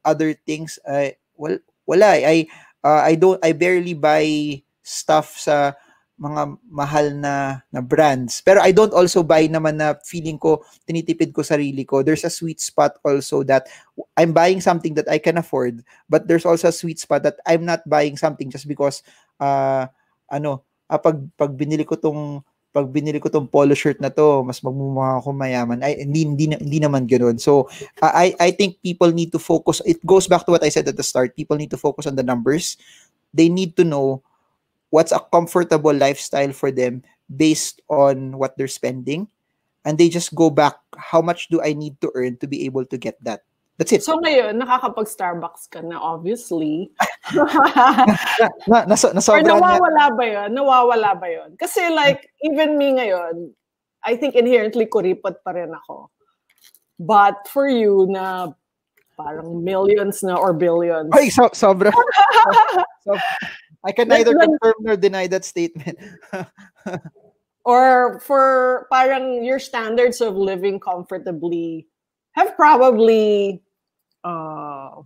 other things I well wala I uh, I don't I barely buy stuff sa mga mahal na na brands. Pero I don't also buy naman na feeling ko tinitipid ko sarili ko. There's a sweet spot also that I'm buying something that I can afford, but there's also a sweet spot that I'm not buying something just because uh ano, ah, pag pag binili ko tong pag binili ko tong polo shirt na to, mas magmumukha ako mayaman. Ay, hindi, hindi, hindi naman ganoon. So, uh, I, I think people need to focus. It goes back to what I said at the start. People need to focus on the numbers. They need to know what's a comfortable lifestyle for them based on what they're spending. And they just go back how much do i need to earn to be able to get that? That's it. So ngayon nakakapag Starbucks ka na obviously. Na, na, na, na. or nawawala ba yun? Nawawala ba yun? Kasi like even me ngayon I think inherently kuripot pa rin ako. But for you na parang millions na or billions. Ay so, sobra. So, I can neither confirm nor deny that statement. or for parang your standards of living comfortably have probably uh,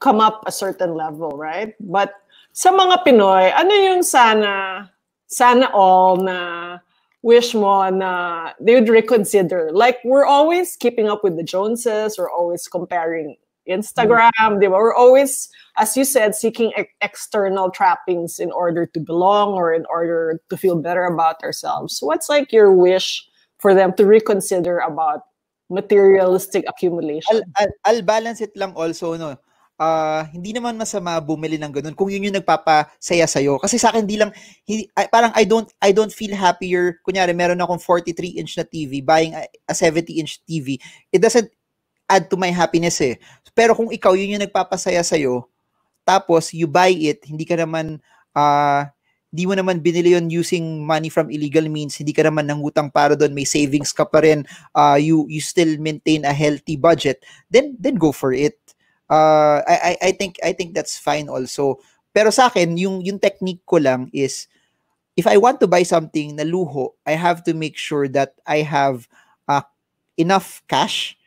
come up a certain level, right? But sa mga Pinoy, ano yung sana, sana all na wish mo na they would reconsider? Like, we're always keeping up with the Joneses, we're always comparing Instagram, mm-hmm. We're always, as you said, seeking e- external trappings in order to belong or in order to feel better about ourselves. What's like your wish for them to reconsider about materialistic accumulation? I'll, I'll, I'll balance it lang also, no? Uh, hindi naman masama bumili ng ganun kung yun yung nagpapasaya sa iyo kasi sa akin hindi lang hindi, I, parang I don't I don't feel happier kunyari meron akong 43 inch na TV buying a, a 70 inch TV it doesn't add to my happiness eh pero kung ikaw yun yung nagpapasaya sa iyo, tapos you buy it, hindi ka naman uh, hindi mo naman binili yon using money from illegal means, hindi ka naman nangutang para doon, may savings ka pa rin, uh, you you still maintain a healthy budget, then then go for it. Uh, I, I I think I think that's fine also. Pero sa akin, yung yung technique ko lang is if I want to buy something na luho, I have to make sure that I have uh, enough cash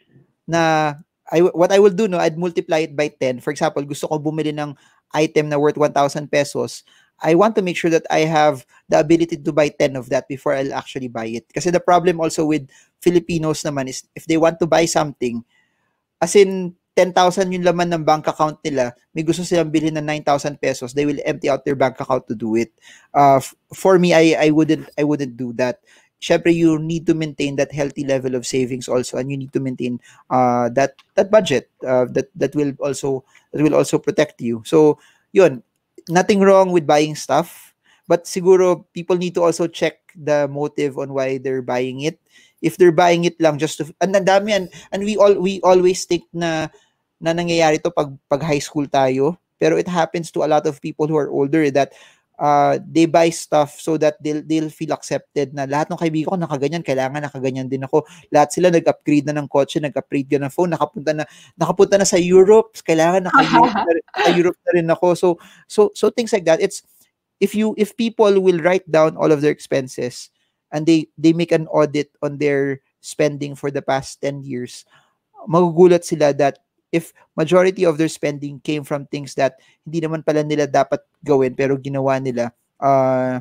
na I, what I will do, no, I'd multiply it by 10. For example, gusto ko bumili ng item na worth 1,000 pesos. I want to make sure that I have the ability to buy 10 of that before I'll actually buy it. Kasi the problem also with Filipinos naman is if they want to buy something, as in 10,000 yung laman ng bank account nila, may gusto silang bilhin ng 9,000 pesos, they will empty out their bank account to do it. Uh, for me, I, I wouldn't I wouldn't do that syempre you need to maintain that healthy level of savings also and you need to maintain uh, that that budget uh, that that will also that will also protect you. So yun nothing wrong with buying stuff but siguro people need to also check the motive on why they're buying it. If they're buying it lang just to and ang dami and, we all we always think na na nangyayari to pag pag high school tayo pero it happens to a lot of people who are older that uh, they buy stuff so that they'll, they'll feel accepted na lahat ng kaibigan ko nakaganyan, kailangan nakaganyan din ako. Lahat sila nag-upgrade na ng kotse, nag-upgrade ka ng phone, nakapunta na nakapunta na sa Europe, kailangan naka-Europe na, rin, Europe na rin ako. So so so things like that. It's if you if people will write down all of their expenses and they they make an audit on their spending for the past 10 years, magugulat sila that if majority of their spending came from things that hindi naman pala nila dapat gawin pero ginawa nila, uh,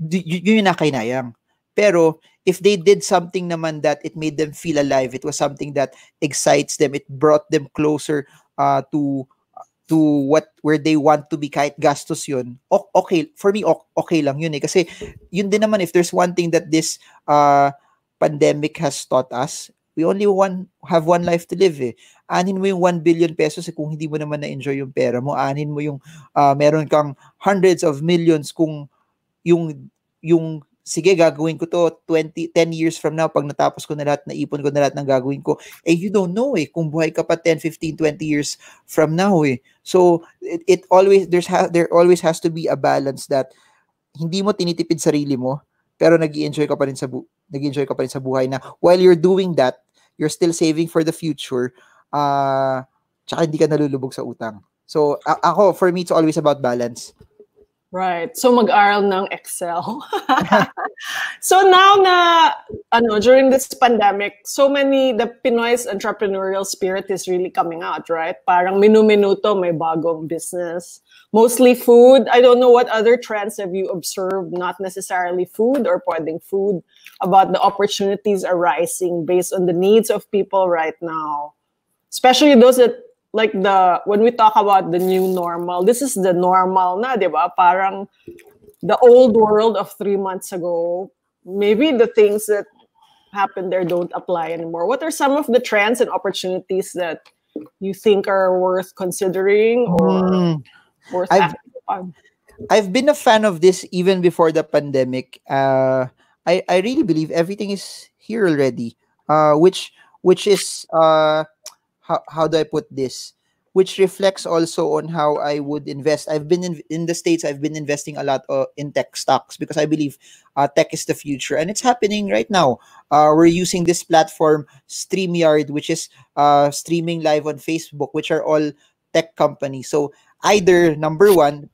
yun yung nakainayang. Pero if they did something naman that it made them feel alive, it was something that excites them, it brought them closer uh, to to what where they want to be kahit gastos yun okay for me okay lang yun eh kasi yun din naman if there's one thing that this uh pandemic has taught us we only one have one life to live eh. Anin mo yung 1 billion pesos eh, kung hindi mo naman na-enjoy yung pera mo. Anin mo yung uh, meron kang hundreds of millions kung yung yung sige gagawin ko to 20 10 years from now pag natapos ko na lahat na ipon ko na lahat ng gagawin ko eh you don't know eh kung buhay ka pa 10 15 20 years from now eh so it, it always there's ha, there always has to be a balance that hindi mo tinitipid sarili mo pero nag-enjoy ka pa rin sa bu- nag-enjoy ka pa rin sa buhay na while you're doing that you're still saving for the future, uh, tsaka hindi ka nalulubog sa utang. So, a- ako, for me, it's always about balance. Right. So mag-aral ng Excel. so now na ano during this pandemic, so many the Pinoy's entrepreneurial spirit is really coming out, right? Parang minu-minuto may bagong business. Mostly food. I don't know what other trends have you observed, not necessarily food or pwedeng food, about the opportunities arising based on the needs of people right now. Especially those that like the when we talk about the new normal, this is the normal na, di ba? Parang the old world of three months ago, maybe the things that happened there don't apply anymore. What are some of the trends and opportunities that you think are worth considering or mm. worth I've, I've been a fan of this even before the pandemic. Uh, I, I really believe everything is here already. Uh, which which is uh how, how do I put this? Which reflects also on how I would invest. I've been in, in the States, I've been investing a lot uh, in tech stocks because I believe uh, tech is the future and it's happening right now. Uh, we're using this platform, StreamYard, which is uh, streaming live on Facebook, which are all tech companies. So either number one,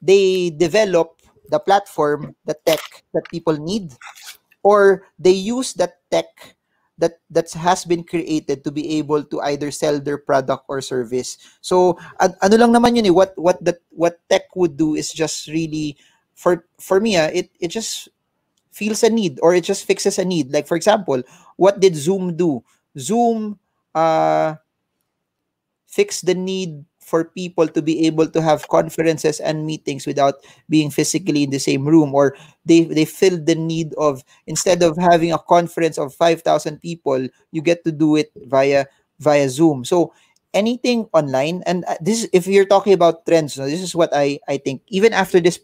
they develop the platform, the tech that people need, or they use that tech that that has been created to be able to either sell their product or service. So an- ano lang naman yun eh, what what that what tech would do is just really for for me uh, it it just feels a need or it just fixes a need. Like for example, what did Zoom do? Zoom uh fix the need for people to be able to have conferences and meetings without being physically in the same room or they they filled the need of instead of having a conference of 5000 people you get to do it via via zoom. So anything online and uh, this if you're talking about trends this is what i i think. Even after this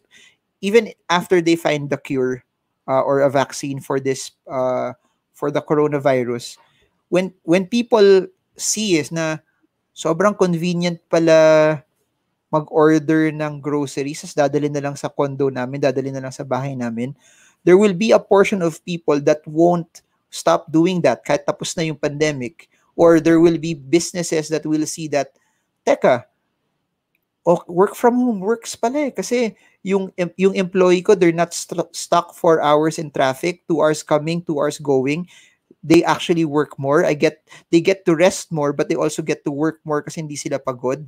even after they find the cure uh, or a vaccine for this uh, for the coronavirus when when people see is na sobrang convenient pala mag-order ng groceries, as dadalhin na lang sa condo namin, dadalhin na lang sa bahay namin, there will be a portion of people that won't stop doing that kahit tapos na yung pandemic. Or there will be businesses that will see that, teka, oh, work from home works pala eh. Kasi yung, yung employee ko, they're not st- stuck for hours in traffic, two hours coming, two hours going they actually work more. I get they get to rest more, but they also get to work more kasi hindi sila pagod.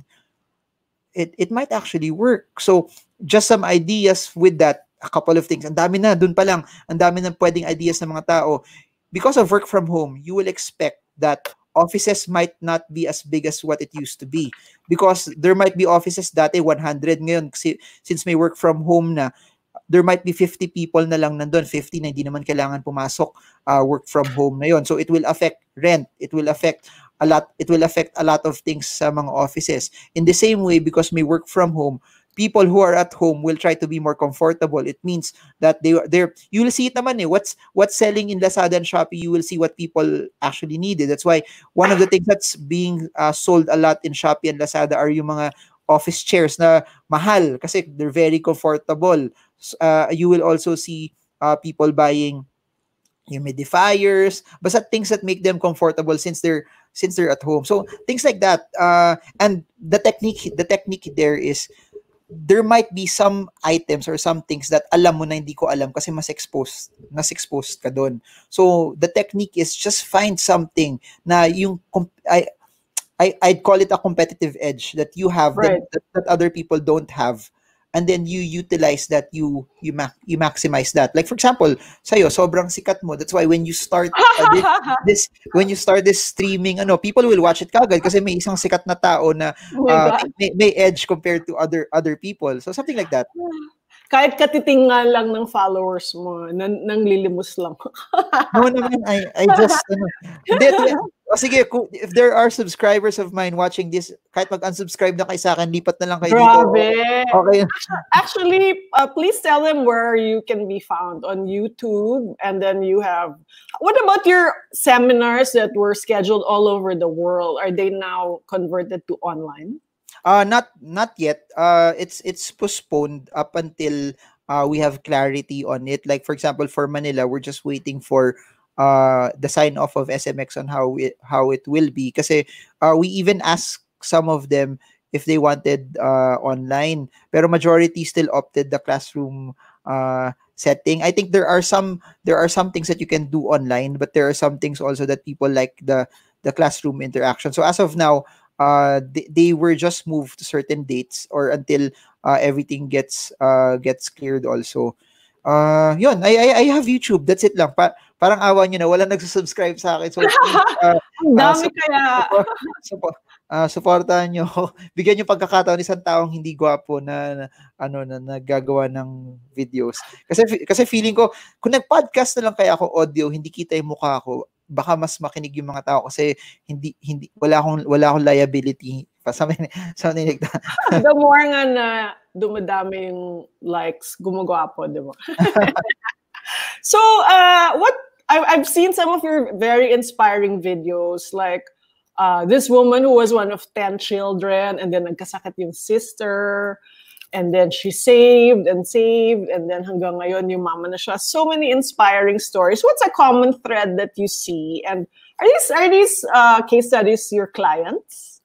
It it might actually work. So just some ideas with that, a couple of things. Ang dami na dun pa lang. Ang dami na pwedeng ideas ng mga tao. Because of work from home, you will expect that offices might not be as big as what it used to be because there might be offices dati 100 ngayon kasi since may work from home na there might be 50 people na lang nandun, 50 na hindi naman kailangan pumasok uh, work from home na yon. So it will affect rent, it will affect a lot, it will affect a lot of things sa mga offices. In the same way, because may work from home, people who are at home will try to be more comfortable. It means that they they're you will see it naman eh. What's what's selling in Lazada and Shopee, you will see what people actually needed. That's why one of the things that's being uh, sold a lot in Shopee and Lazada are yung mga office chairs na mahal kasi they're very comfortable uh, you will also see uh, people buying humidifiers, but things that make them comfortable since they're since they're at home. So things like that. Uh, and the technique the technique there is there might be some items or some things that alam mo na hindi ko alam kasi mas exposed, mas exposed ka doon. So the technique is just find something na yung I I I'd call it a competitive edge that you have right. that, that other people don't have and then you utilize that you you ma- you maximize that. Like for example sayo sobrang sikat mo. That's why when you start uh, this, this when you start this streaming ano people will watch it kagad kasi may isang sikat na tao na uh, may, may edge compared to other other people. So something like that kahit katitingan lang ng followers mo, nang, nang lilimos lang. no naman, I, I just, ano, hindi, oh, sige, if there are subscribers of mine watching this, kahit mag-unsubscribe na kayo sa akin, lipat na lang kayo Grabe. dito. Okay. Actually, uh, please tell them where you can be found on YouTube. And then you have, what about your seminars that were scheduled all over the world? Are they now converted to online? Uh not not yet. Uh it's it's postponed up until uh we have clarity on it. Like for example, for Manila, we're just waiting for uh the sign off of SMX on how it how it will be. Because uh we even asked some of them if they wanted uh online, pero majority still opted the classroom uh setting. I think there are some there are some things that you can do online, but there are some things also that people like the the classroom interaction. So as of now, uh, they, they were just moved to certain dates or until uh, everything gets uh, gets cleared also. Uh, yun, I, I, I have YouTube. That's it lang. Pa, parang awa nyo na, wala nagsasubscribe sa akin. So, uh, dami uh, kaya. Support, uh, supportahan nyo. Bigyan nyo pagkakataon isang taong hindi gwapo na, na ano na naggagawa ng videos. Kasi kasi feeling ko kung nag-podcast na lang kaya ako audio, hindi kita yung mukha ko, baka mas makinig yung mga tao kasi hindi hindi wala akong wala akong liability pa sa sa ninig. The more nga na dumadami yung likes, gumagwapo, di ba? so, uh, what I've seen some of your very inspiring videos like uh, this woman who was one of 10 children and then nagkasakit yung sister and then she saved and saved and then hanggang ngayon yung mama na siya. So many inspiring stories. What's a common thread that you see? And are these are these uh, case studies your clients?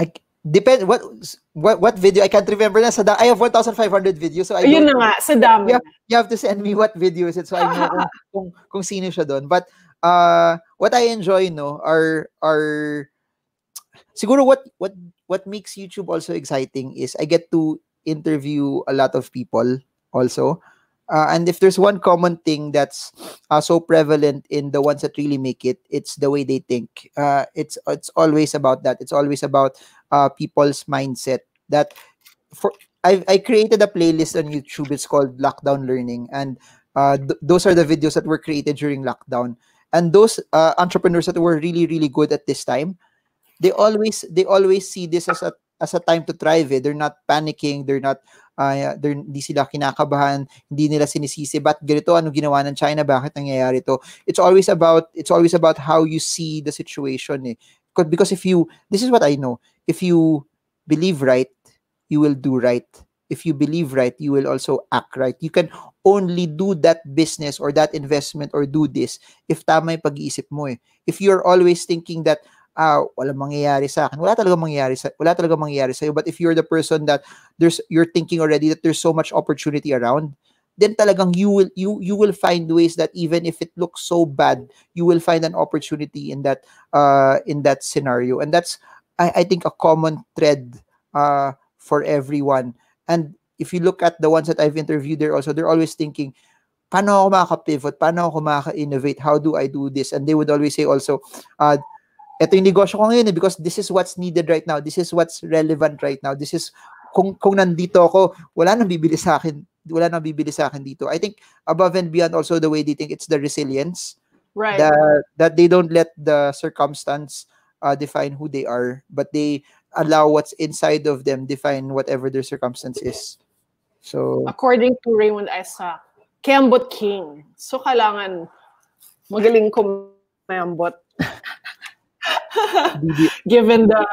I depend what what what video? I can't remember na. Sa da- I have 1500 videos so I Ayun na nga, sa dami. you have, you have to send me what video is it so I know kung, kung, kung sino siya doon. But uh, what I enjoy no are are siguro what what what makes YouTube also exciting is I get to interview a lot of people also. Uh, and if there's one common thing that's uh, so prevalent in the ones that really make it, it's the way they think. Uh, it's it's always about that. It's always about uh, people's mindset. That for I I created a playlist on YouTube. It's called Lockdown Learning, and uh, th- those are the videos that were created during lockdown. And those uh, entrepreneurs that were really really good at this time, they always they always see this as a as a time to thrive. Eh. They're not panicking. They're not uh, they're, hindi sila kinakabahan. Hindi nila sinisisi ba't ganito ano ginawa ng China bakit nangyayari to. It's always about it's always about how you see the situation. Eh. Because if you this is what I know. If you believe right, you will do right. If you believe right, you will also act right. You can only do that business or that investment or do this if tama yung pag-iisip mo eh. If you're always thinking that ah, wala mangyayari sa akin. Wala talaga mangyayari sa wala talaga mangyayari sa iyo. But if you're the person that there's you're thinking already that there's so much opportunity around, then talagang you will you you will find ways that even if it looks so bad, you will find an opportunity in that uh in that scenario. And that's I, I think a common thread uh for everyone. And if you look at the ones that I've interviewed there also, they're always thinking, paano ako makaka-pivot? Paano ako makaka-innovate? How do I do this? And they would always say also, uh, ito yung negosyo ko ngayon eh, because this is what's needed right now. This is what's relevant right now. This is, kung, kung nandito ako, wala nang bibili sa akin. Wala nang bibili sa akin dito. I think above and beyond also the way they think it's the resilience. Right. That, that they don't let the circumstance uh, define who they are, but they allow what's inside of them define whatever their circumstance is. So, According to Raymond Isaac, Kembot King. So, kailangan magaling kumembot. Given the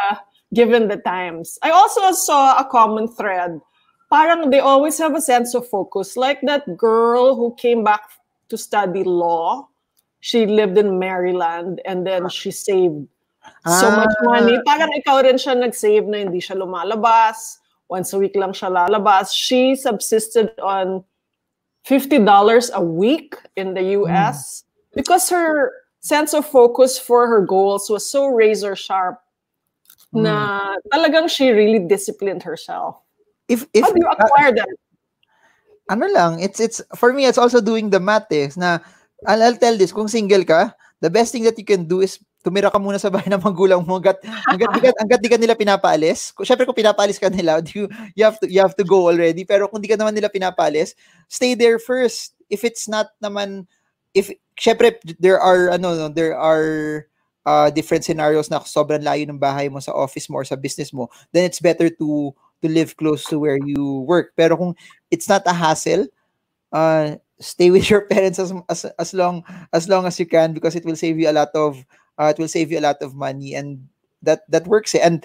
given the times. I also saw a common thread. Parang they always have a sense of focus. Like that girl who came back to study law. She lived in Maryland and then she saved so much Ah. money. Parang ikaw rin siya nag-save na hindi siya lumalabas. Once a week lang siya lalabas. She subsisted on $50 a week in the US because her sense of focus for her goals was so razor sharp na talagang she really disciplined herself. if, if, How do you uh, acquire that? ano lang, it's it's for me it's also doing the math eh, na I'll, I'll tell this, kung single ka, the best thing that you can do is tumira ka muna sa bahay ng magulang mo hanggat hanggat di ka, hanggat di ka nila pinapaalis. Syempre kung pinapaalis ka nila, you, you have to you have to go already. Pero kung di ka naman nila pinapaalis, stay there first. If it's not naman if syempre there are ano no, there are uh, different scenarios na sobrang layo ng bahay mo sa office mo or sa business mo, then it's better to to live close to where you work. Pero kung it's not a hassle, uh, stay with your parents as, as as long as long as you can because it will save you a lot of uh, it will save you a lot of money and that that works eh. And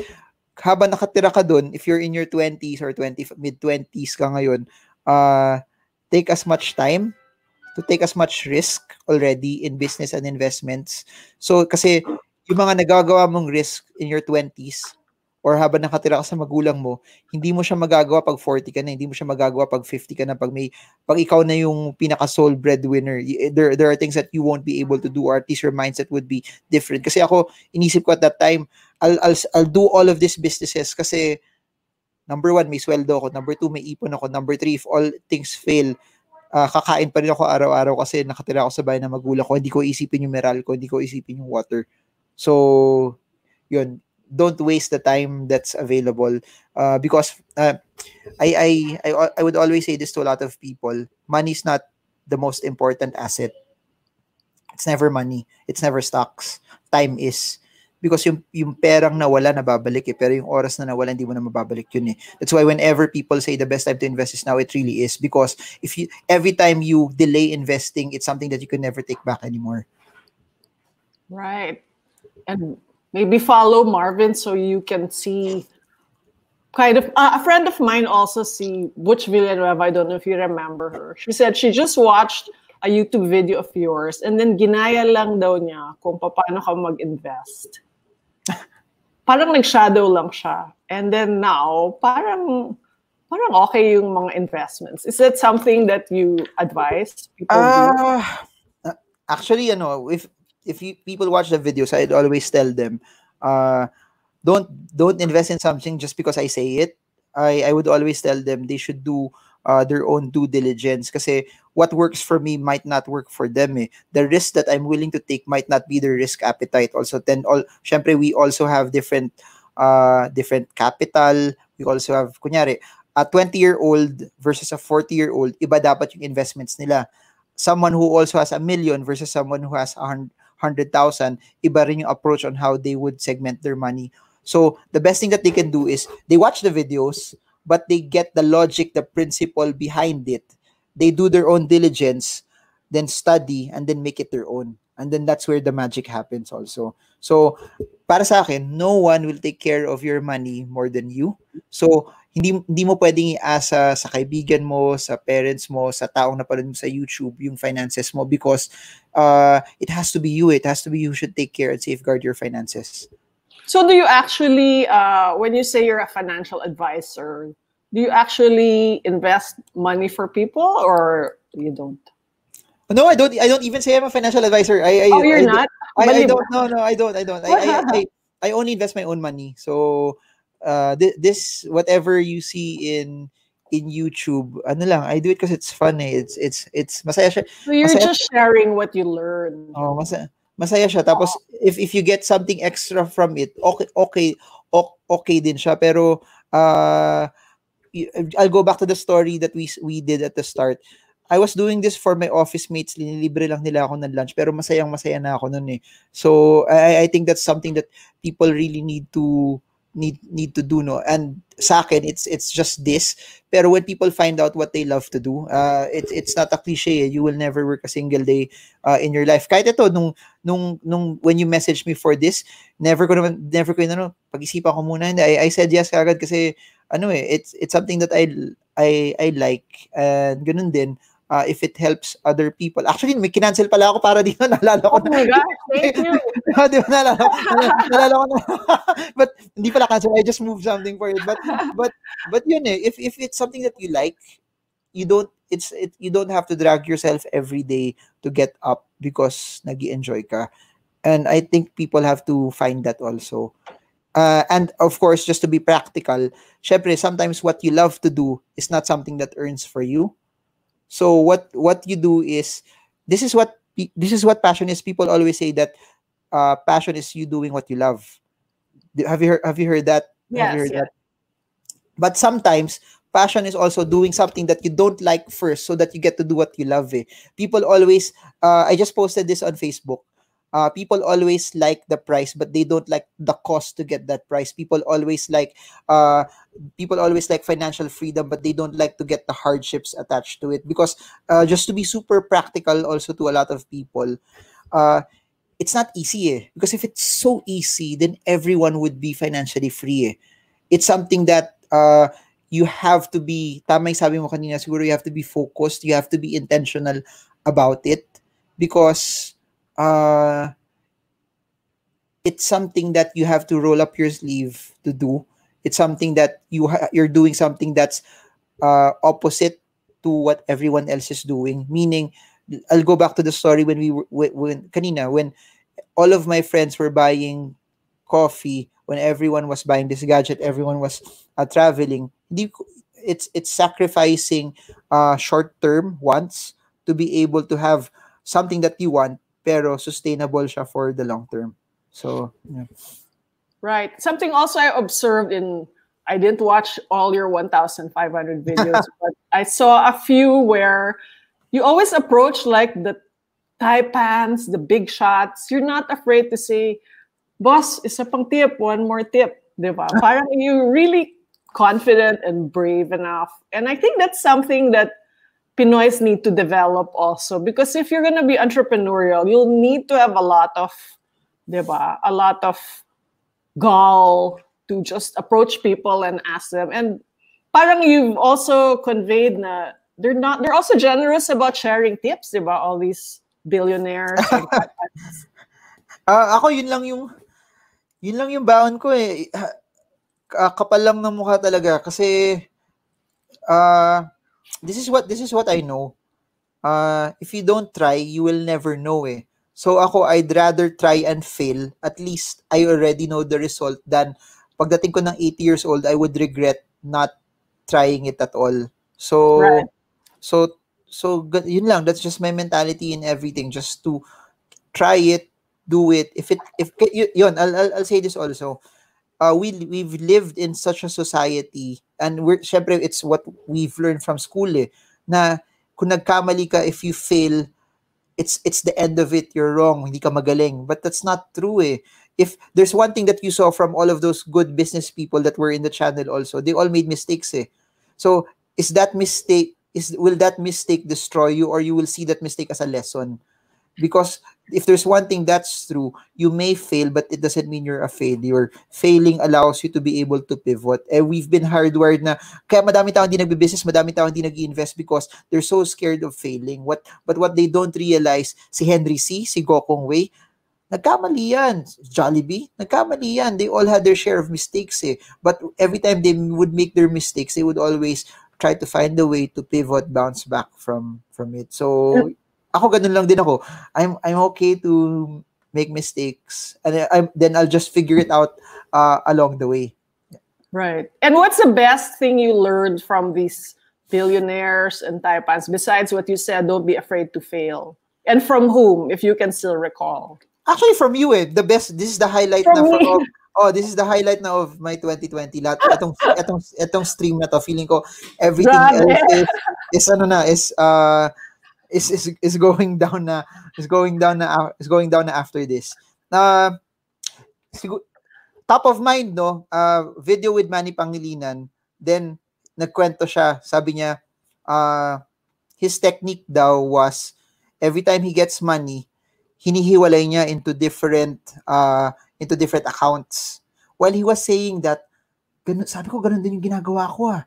habang nakatira ka doon, if you're in your 20s or 20 mid 20s ka ngayon, uh, take as much time to take as much risk already in business and investments. So kasi yung mga nagagawa mong risk in your 20s or habang nakatira ka sa magulang mo, hindi mo siya magagawa pag 40 ka na, hindi mo siya magagawa pag 50 ka na, pag may pag ikaw na yung pinaka sole breadwinner. y- There there are things that you won't be able to do or at least your mindset would be different. Kasi ako inisip ko at that time, I'll I'll, I'll do all of these businesses kasi number one, may sweldo ako. Number two, may ipon ako. Number three, if all things fail, ah, kakain pa rin ako araw-araw kasi nakatira ako sa bahay ng magulang ko. Hindi ko isipin yung meral ko, hindi ko isipin yung water. So, yun, don't waste the time that's available uh, because uh, I, I I I would always say this to a lot of people. Money is not the most important asset. It's never money. It's never stocks. Time is because yung yung perang nawala nababalik eh pero yung oras na nawala hindi mo na mababalik yun eh that's why whenever people say the best time to invest is now it really is because if you every time you delay investing it's something that you can never take back anymore Right. And maybe follow Marvin so you can see kind of uh, a friend of mine also see Butch Villanueva. I don't know if you remember her. She said she just watched a YouTube video of yours and then ginaya lang daw niya kung paano ka mag-invest. Parang nag-shadow lang siya. And then now, parang parang okay yung mga investments. Is that something that you advise people uh, do? Actually, you know, if if you, people watch the videos, I'd always tell them, uh, don't don't invest in something just because I say it. I I would always tell them they should do uh, their own due diligence kasi what works for me might not work for them eh. The risk that I'm willing to take might not be their risk appetite also then all syempre we also have different uh different capital we also have kunyari a 20 year old versus a 40 year old iba dapat yung investments nila someone who also has a million versus someone who has a hundred thousand iba rin yung approach on how they would segment their money so the best thing that they can do is they watch the videos but they get the logic, the principle behind it. They do their own diligence, then study, and then make it their own. And then that's where the magic happens also. So, para sa akin, no one will take care of your money more than you. So, hindi, hindi mo pwedeng iasa sa kaibigan mo, sa parents mo, sa taong napanood mo sa YouTube, yung finances mo because uh, it has to be you. It has to be you should take care and safeguard your finances. So do you actually, uh, when you say you're a financial advisor, do you actually invest money for people or you don't? No, I don't. I don't even say I'm a financial advisor. I, I oh, you're I, not. I, I, don't. No, no, I don't. I don't. I, I, I, I only invest my own money. So, uh, th- this whatever you see in in YouTube, ano lang, I do it because it's fun. Eh. It's it's it's masaya siya. So you're masaya just sharing what you learn. Oh, masaya masaya siya. Tapos, if, if you get something extra from it, okay, okay, okay din siya. Pero, uh, I'll go back to the story that we we did at the start. I was doing this for my office mates. Linilibre lang nila ako ng lunch. Pero masayang masaya na ako nun eh. So, I, I think that's something that people really need to need need to do no and sa akin it's it's just this pero when people find out what they love to do uh it's it's not a cliche you will never work a single day uh, in your life kahit ito nung nung nung when you message me for this never ko naman never ko ano pag-isipan ko muna hindi I, I said yes agad kasi ano eh it's it's something that I I I like and ganun din uh, if it helps other people. Actually, may kinancel pala ako para dito. Naalala ko. Oh my gosh, thank you. Di ba, naalala, naalala ko na. but hindi pala cancel. I just moved something for it. But, but, but yun eh, if, if it's something that you like, you don't, it's, it, you don't have to drag yourself every day to get up because nag enjoy ka. And I think people have to find that also. Uh, and of course, just to be practical, syempre, sometimes what you love to do is not something that earns for you so what what you do is this is what this is what passion is. People always say that uh, passion is you doing what you love. Have you heard, have you heard that? Yes, heard yeah. that? But sometimes passion is also doing something that you don't like first so that you get to do what you love. Eh. People always uh, I just posted this on Facebook uh, people always like the price but they don't like the cost to get that price people always like uh, people always like financial freedom but they don't like to get the hardships attached to it because uh, just to be super practical also to a lot of people uh, it's not easy eh? because if it's so easy then everyone would be financially free eh? it's something that uh, you have to be tama sabi mo kanina siguro you have to be focused you have to be intentional about it because uh, it's something that you have to roll up your sleeve to do. It's something that you ha- you're doing something that's uh, opposite to what everyone else is doing. Meaning, I'll go back to the story when we were when kanina when all of my friends were buying coffee when everyone was buying this gadget, everyone was uh, traveling. It's it's sacrificing uh, short term wants to be able to have something that you want pero sustainable siya for the long term. So, yeah. Right. Something also I observed in I didn't watch all your 1500 videos, but I saw a few where you always approach like the taipans, the big shots. You're not afraid to say, boss, isa pang tip, one more tip. Diba? Parang you really confident and brave enough. And I think that's something that Pinoys need to develop also because if you're going to be entrepreneurial, you'll need to have a lot of, diba, a lot of gall to just approach people and ask them. And parang you've also conveyed na they're not, they're also generous about sharing tips, diba? All these billionaires. uh, ako yun lang yung Yun lang yung baon ko eh. Uh, kapal lang ng mukha talaga kasi uh, this is what this is what I know. Uh, if you don't try, you will never know eh. So ako, I'd rather try and fail. At least I already know the result than pagdating ko ng 80 years old, I would regret not trying it at all. So, right. so, so, yun lang. That's just my mentality in everything. Just to try it, do it. If it, if, yun, I'll, I'll, I'll say this also. Uh, we, we've lived in such a society and we're, syempre, it's what we've learned from school eh, na kung nagkamali ka, if you fail, it's it's the end of it you're wrong hindi ka magaling. But that's not true eh. If there's one thing that you saw from all of those good business people that were in the channel also they all made mistakes eh. So is that mistake is will that mistake destroy you or you will see that mistake as a lesson? Because if there's one thing that's true, you may fail, but it doesn't mean you're a failure. Failing allows you to be able to pivot. And we've been hardwired na, kaya madami tao hindi nagbe-business, madami tao hindi nag-invest because they're so scared of failing. What But what they don't realize, si Henry C., si Gokong Wei, nagkamali yan. Jollibee, nagkamali yan. They all had their share of mistakes eh. But every time they would make their mistakes, they would always try to find a way to pivot, bounce back from from it. So, ako ganun lang din ako. I'm I'm okay to make mistakes and I, then I'll just figure it out uh, along the way. Right. And what's the best thing you learned from these billionaires and taipans besides what you said don't be afraid to fail? And from whom if you can still recall? Actually from you eh. The best this is the highlight from na from, oh, this is the highlight now of my 2020 lahat etong etong etong stream na to feeling ko everything Grabe. else is, is ano na is uh is is is going down na is going down na is going down na after this. Na uh, top of mind no, uh, video with Manny Pangilinan, then nagkwento siya, sabi niya uh, his technique daw was every time he gets money, hinihiwalay niya into different uh, into different accounts. While he was saying that, ganun, sabi ko ganun din yung ginagawa ko ah.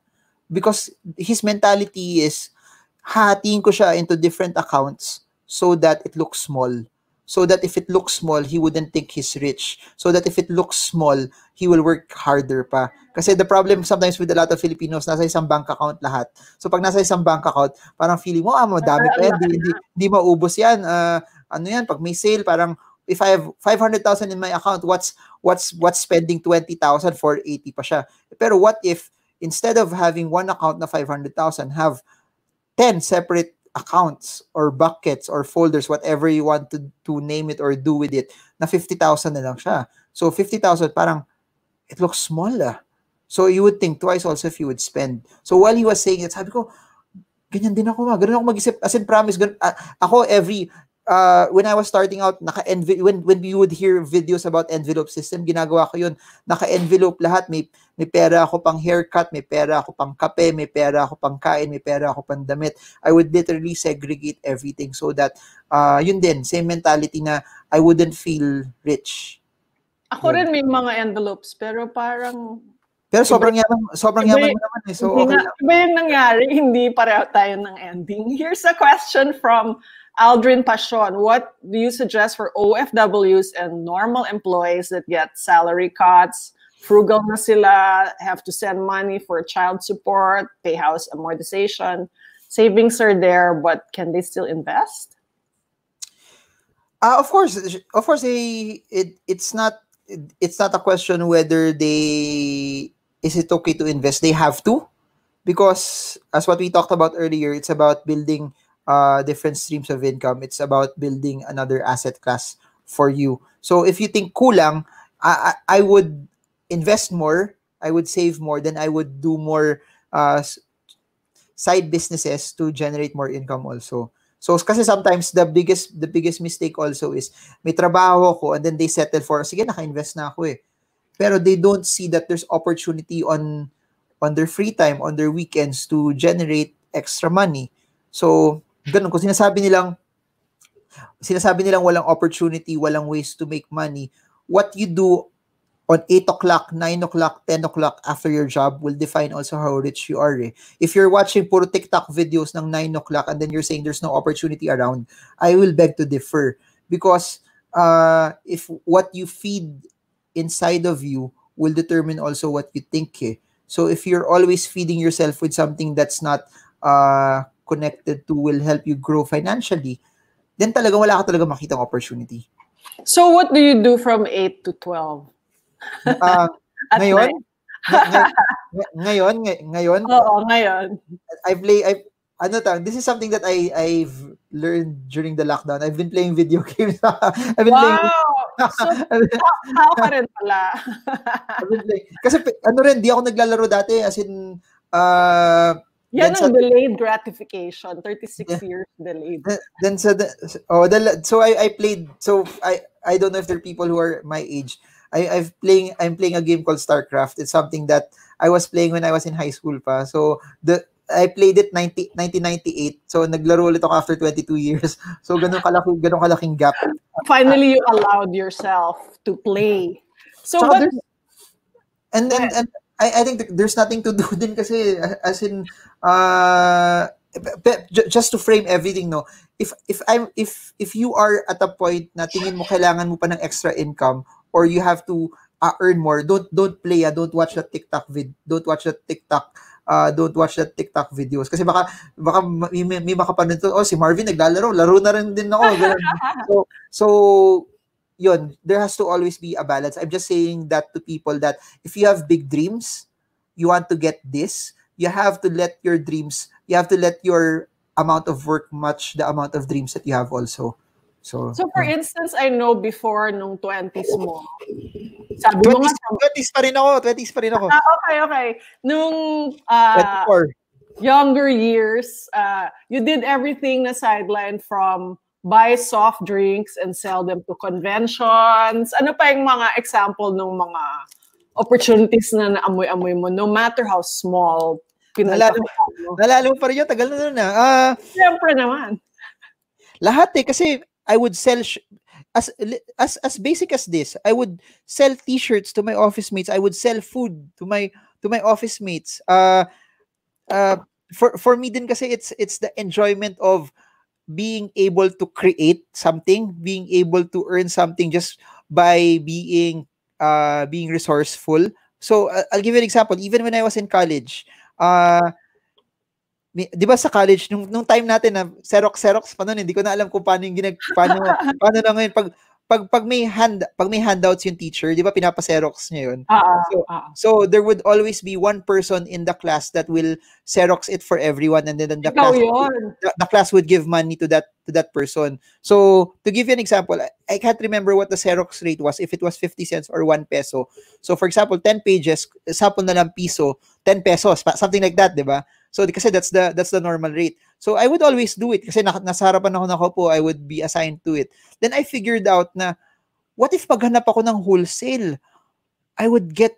Because his mentality is hatiin ko siya into different accounts so that it looks small. So that if it looks small, he wouldn't think he's rich. So that if it looks small, he will work harder pa. Kasi the problem sometimes with a lot of Filipinos, nasa isang bank account lahat. So pag nasa isang bank account, parang feeling mo, ah, madami pa yan, hindi, hindi maubos yan. Uh, ano yan, pag may sale, parang if I have 500,000 in my account, what's what's what's spending 20,000 for 80 pa siya. Pero what if instead of having one account na 500,000, have 10 separate accounts or buckets or folders, whatever you want to, to name it or do with it, na 50,000 na lang siya. So 50,000 parang, it looks small ah. So you would think twice also if you would spend. So while he was saying it, sabi ko, ganyan din ako ma. Ganun ako mag-isip. As in promise, ganun, uh, ako every, uh, when I was starting out, naka when when you would hear videos about envelope system, ginagawa ko 'yun. Naka-envelope lahat, may may pera ako pang haircut, may pera ako pang kape, may pera ako pang kain, may pera ako pang damit. I would literally segregate everything so that uh, yun din, same mentality na I wouldn't feel rich. Ako rin may mga envelopes pero parang pero sobrang yaman, sobrang yaman mo naman eh. So, okay. Iba yung nangyari, hindi pareho tayo ng ending. Here's a question from Aldrin Pashon, what do you suggest for OFWs and normal employees that get salary cuts, frugal na sila, have to send money for child support, pay house amortization, savings are there, but can they still invest? Uh, of course, of course, they, it, it's not it's not a question whether they is it okay to invest. They have to, because as what we talked about earlier, it's about building uh, different streams of income. It's about building another asset class for you. So if you think kulang, I, I, I would invest more. I would save more. Then I would do more uh, side businesses to generate more income also. So kasi sometimes the biggest the biggest mistake also is may trabaho ko and then they settle for sige naka-invest na ako eh. Pero they don't see that there's opportunity on on their free time, on their weekends to generate extra money. So ganun, kung sinasabi nilang, sinasabi nilang walang opportunity, walang ways to make money, what you do on 8 o'clock, 9 o'clock, 10 o'clock after your job will define also how rich you are. Eh. If you're watching puro TikTok videos ng 9 o'clock and then you're saying there's no opportunity around, I will beg to differ. Because uh, if what you feed inside of you will determine also what you think. Eh. So if you're always feeding yourself with something that's not uh, connected to will help you grow financially, then talaga wala ka talaga makitang opportunity. So what do you do from 8 to 12? Uh, ngayon, ng- ngayon, ngayon, Oo, ngayon. I play, I, ano ta, this is something that I, I've learned during the lockdown. I've been playing video games. I've been wow! playing, So, tao ka rin pala. I've been playing. Kasi ano rin, di ako naglalaro dati. As in, uh, Yan ang sa- delayed gratification. 36 Yeah. years delayed. then, then sa, the, oh, the, so I, I played, so I, I don't know if there are people who are my age. I, I've playing, I'm playing a game called StarCraft. It's something that I was playing when I was in high school pa. So, the, I played it 90, 1998. So, naglaro ulit ako after 22 years. So, ganun kalaki, ganun kalaking gap. Finally, you allowed yourself to play. So, there's- And and, and I, I think th- there's nothing to do din kasi uh, as in uh just to frame everything no? If if I'm if if you are at a point na tingin mo kailangan mo pa ng extra income or you have to uh, earn more don't don't play ah, don't watch the TikTok vid don't watch the TikTok uh, don't watch the TikTok videos. Kasi baka baka ma- may, may, makapanood to, oh si Marvin naglalaro laro na rin din ako so so yun, there has to always be a balance. I'm just saying that to people that if you have big dreams, you want to get this, you have to let your dreams, you have to let your amount of work match the amount of dreams that you have also. So, so for instance, I know before nung 20s mo, sabi mo 20s, nga, 20s pa rin ako, 20s pa rin ako. ah, okay, okay. Nung 24. younger years, uh, you did everything na sideline from buy soft drinks and sell them to conventions. Ano pa yung mga example ng mga opportunities na naamoy-amoy mo, no matter how small, pinunta Nalala- mo. Nalala mo pa rin yun, tagal na nun ah. Ah, Siyempre naman. lahat eh, kasi I would sell, sh- as, as, as basic as this, I would sell t-shirts to my office mates, I would sell food to my, to my office mates. Uh, uh, for, for me din kasi it's, it's the enjoyment of being able to create something, being able to earn something just by being, uh, being resourceful. So, uh, I'll give you an example. Even when I was in college, uh, may- 'di ba sa college nung nung time natin na Xerox Xerox pa noon hindi ko na alam kung paano yung ginag paano paano na ngayon pag pag pag may hand pag may handouts yung teacher 'di ba pinapa-Xerox niya yun Ah, So- ah. so there would always be one person in the class that will Xerox it for everyone and then the Ikaw class yun. the, the class would give money to that to that person. So to give you an example, I, I can't remember what the Xerox rate was if it was 50 cents or 1 peso. So for example, 10 pages, sample na lang piso, 10 pesos, something like that, 'di ba? So kasi that's the that's the normal rate. So I would always do it kasi na, nasa harapan ako nakaupo, I would be assigned to it. Then I figured out na what if paghanap ako ng wholesale? I would get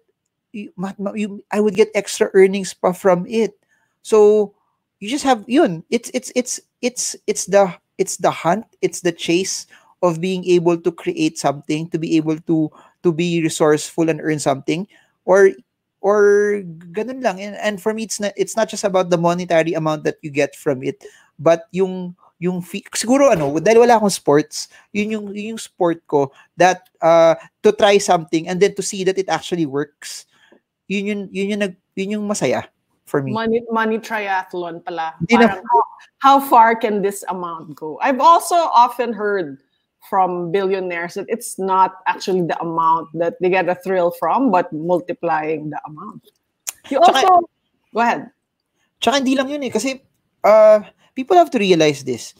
I would get extra earnings pa from it. So you just have yun. It's it's it's it's it's the it's the hunt, it's the chase of being able to create something, to be able to to be resourceful and earn something or or ganun lang and, and for me it's not it's not just about the monetary amount that you get from it but yung yung fee, siguro ano dahil wala akong sports yun yung yun yung sport ko that uh to try something and then to see that it actually works yun yun yun yung nag yun yung masaya for me Money, money triathlon pala. Hindi na- Parang, how, how far can this amount go? I've also often heard from billionaires that it's not actually the amount that they get a thrill from, but multiplying the amount. You Tsaka- also, go ahead. Tsaka hindi lang yun eh. Kasi, uh, people have to realize this.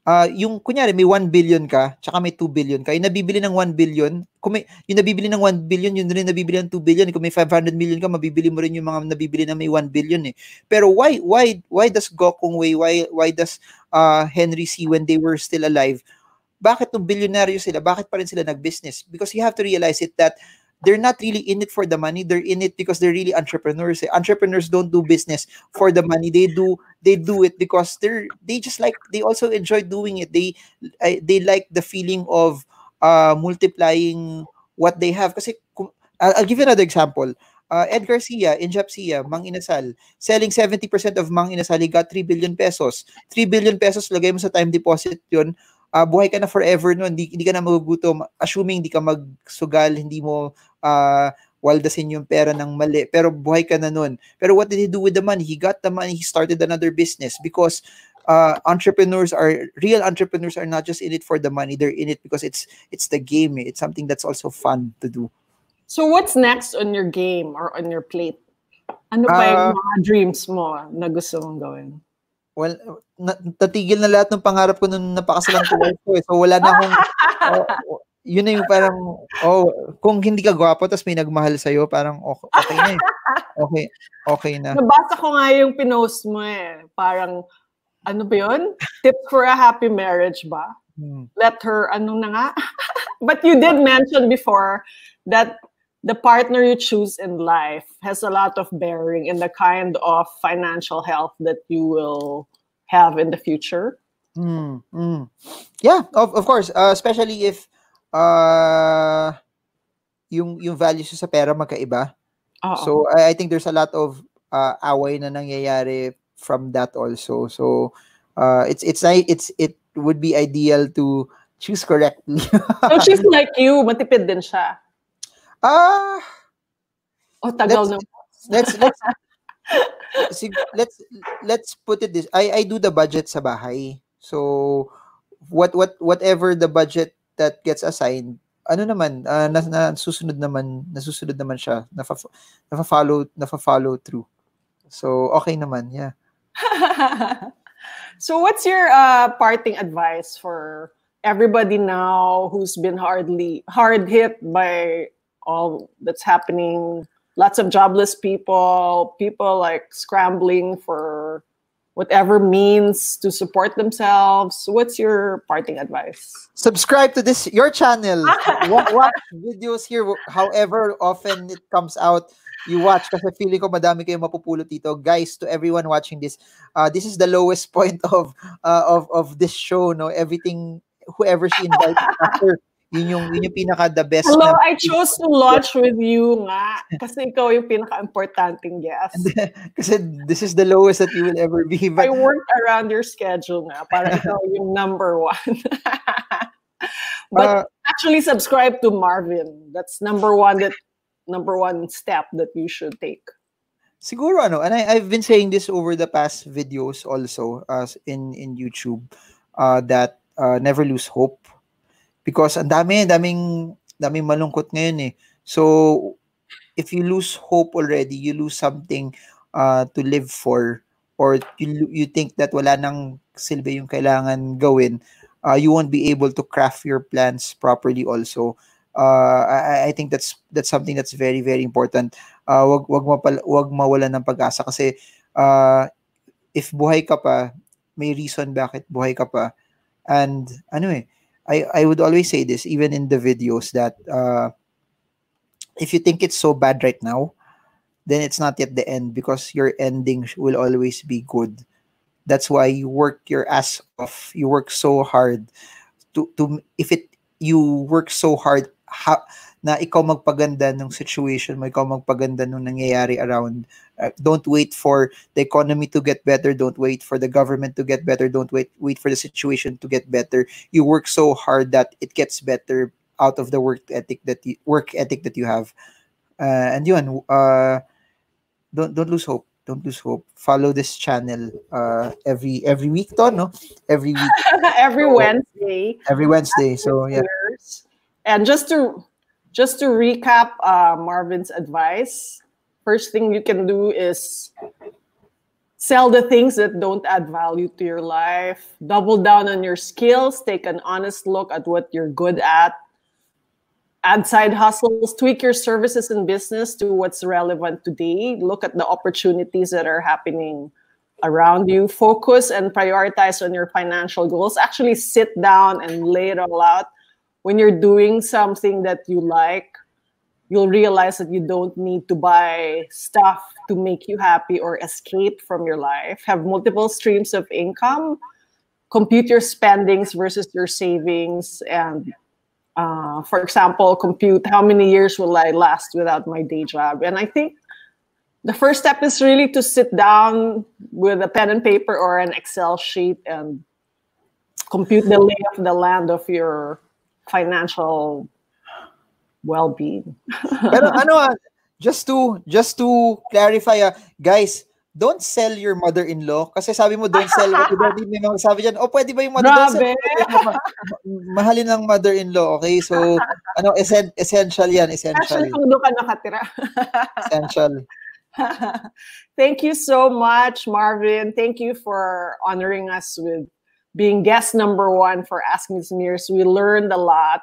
Uh, yung, kunyari, may 1 billion ka, tsaka may 2 billion ka, yung nabibili ng 1 billion, kung may, yung nabibili ng 1 billion, yun rin nabibili ng 2 billion. Kung may 500 million ka, mabibili mo rin yung mga nabibili na may 1 billion eh. Pero why, why, why does Gokong Wei, why, why does uh, Henry C. when they were still alive, bakit nung bilyonaryo sila, bakit pa rin sila nag-business? Because you have to realize it that they're not really in it for the money. They're in it because they're really entrepreneurs. eh. Entrepreneurs don't do business for the money. They do they do it because they're they just like they also enjoy doing it. They I- they like the feeling of uh multiplying what they have. Kasi I'll, I'll give you another example. Uh, Ed Garcia in Japsia, Mang Inasal, selling 70% of Mang Inasal, he got 3 billion pesos. 3 billion pesos, lagay mo sa time deposit yun, uh, buhay ka na forever noon, hindi, hindi ka na magugutom, assuming hindi ka magsugal, hindi mo uh, waldasin yung pera ng mali, pero buhay ka na noon. Pero what did he do with the money? He got the money, he started another business because uh, entrepreneurs are real entrepreneurs are not just in it for the money. They're in it because it's it's the game eh. it's something that's also fun to do. So what's next on your game or on your plate? Ano pa yung uh, mga dreams mo na gusto mong gawin well na, tatigil na lahat ng pangarap ko nung napakasalang ko eh. so wala na akong oh, yun na yung parang oh kung hindi ka gwapo tapos may nagmahal sa iyo parang okay, okay na eh. okay okay na nabasa ko nga yung pinost mo eh parang ano ba yun? Tips for a happy marriage ba? Hmm. Let her, ano na nga? but you did mention before that the partner you choose in life has a lot of bearing in the kind of financial health that you will have in the future. Mm, mm. Yeah, of, of course. Uh, especially if uh, yung, yung values sa pera magkaiba. Uh-oh. So, I, I think there's a lot of uh, away na nangyayari from that also. So uh, it's it's it's it would be ideal to choose correctly. so she's like you, matipid din siya. Ah. Oh, tagal let's, no. let's let's let's let's put it this. I I do the budget sa bahay. So what what whatever the budget that gets assigned, ano naman, uh, na, na susunod naman, nasusunod naman siya, nafa, nafa-follow, nafa-follow through. So okay naman, yeah. so, what's your uh, parting advice for everybody now who's been hardly hard hit by all that's happening? Lots of jobless people, people like scrambling for whatever means to support themselves. What's your parting advice? Subscribe to this your channel. watch videos here, however often it comes out you watch kasi feeling ko madami kayong mapupulot dito. Guys, to everyone watching this, uh, this is the lowest point of uh, of of this show, no? Everything whoever she invited after yun yung, yun yung pinaka the best. Hello, I chose to launch with you nga. Kasi ikaw yung pinaka-importanting guest. kasi this is the lowest that you will ever be. But... I worked around your schedule nga para ikaw yung number one. but uh, actually subscribe to Marvin. That's number one that number one step that you should take? Siguro ano, and I, I've been saying this over the past videos also as in in YouTube uh, that uh, never lose hope because ang dami, daming daming malungkot ngayon eh. So if you lose hope already, you lose something uh, to live for or you you think that wala nang silbi yung kailangan gawin, uh, you won't be able to craft your plans properly also uh, I, I think that's that's something that's very very important. Uh, wag wag mapal, wag mawalan ng pag-asa kasi uh, if buhay ka pa, may reason bakit buhay ka pa. And ano eh, I I would always say this even in the videos that uh, if you think it's so bad right now, then it's not yet the end because your ending will always be good. That's why you work your ass off. You work so hard to to if it you work so hard ha, na ikaw magpaganda ng situation mo, ikaw magpaganda ng nangyayari around. Uh, don't wait for the economy to get better. Don't wait for the government to get better. Don't wait wait for the situation to get better. You work so hard that it gets better out of the work ethic that you, work ethic that you have. Uh, and yun, uh, don't don't lose hope. Don't lose hope. Follow this channel uh, every every week, to, no? Every week. every Wednesday. Every Wednesday. So yeah. And just to just to recap uh, Marvin's advice, first thing you can do is sell the things that don't add value to your life. Double down on your skills. Take an honest look at what you're good at. Add side hustles. Tweak your services and business to what's relevant today. Look at the opportunities that are happening around you. Focus and prioritize on your financial goals. Actually, sit down and lay it all out when you're doing something that you like, you'll realize that you don't need to buy stuff to make you happy or escape from your life. Have multiple streams of income, compute your spendings versus your savings, and uh, for example, compute how many years will I last without my day job. And I think the first step is really to sit down with a pen and paper or an Excel sheet and compute the lay of the land of your financial well-being. Pero ano ah, just to just to clarify ah, guys, don't sell your mother-in-law kasi sabi mo don't sell what you don't need. May mga sabi dyan, oh pwede ba yung mother don't sell, Grabe. mahalin ng mother-in-law, okay? So, ano, essen- essential yan, essential. Actually, kung doon ka nakatira. Essential. Thank you so much, Marvin. Thank you for honoring us with being guest number one for Ask Ms. Mears. We learned a lot,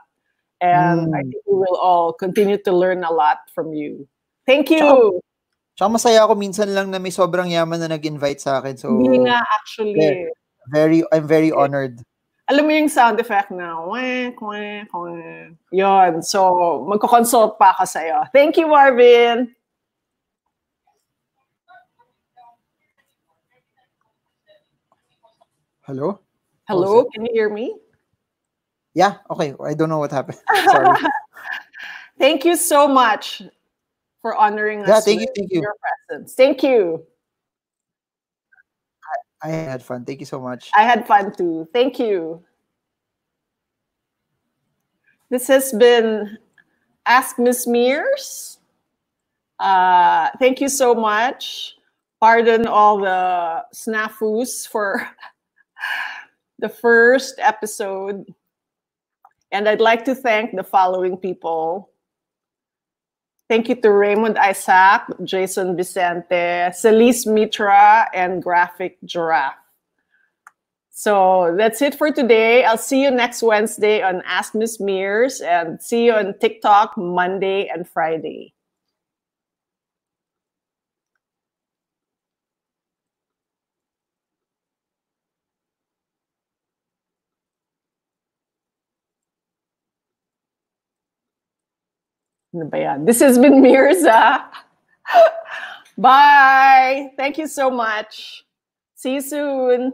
and I Mm. think we will all continue to learn a lot from you. Thank you. Tsaka- Tsaka masaya ako minsan lang na may sobrang yaman na nag-invite sa akin. So, Hindi nga actually. Yeah. very, I'm very honored. Alam mo yung sound effect na, weh, weh, weh. Yun. So, magko-consult pa ako sa'yo. Thank you, Marvin. Hello? Hello, can you hear me? Yeah, okay. I don't know what happened. Sorry. Thank you so much for honoring us Yeah, thank you, thank you. your presence. Thank you. I had fun. Thank you so much. I had fun too. Thank you. This has been Ask Miss Myrz. Uh, thank you so much. Pardon all the snafus for the first episode. And I'd like to thank the following people. Thank you to Raymond Isaac, Jason Vicente, Celise Mitra, and Graphic Giraffe. So that's it for today. I'll see you next Wednesday on Ask Miss Myrz and see you on TikTok Monday and Friday. Ba? This has been Myrza. Bye. Thank you so much. See you soon.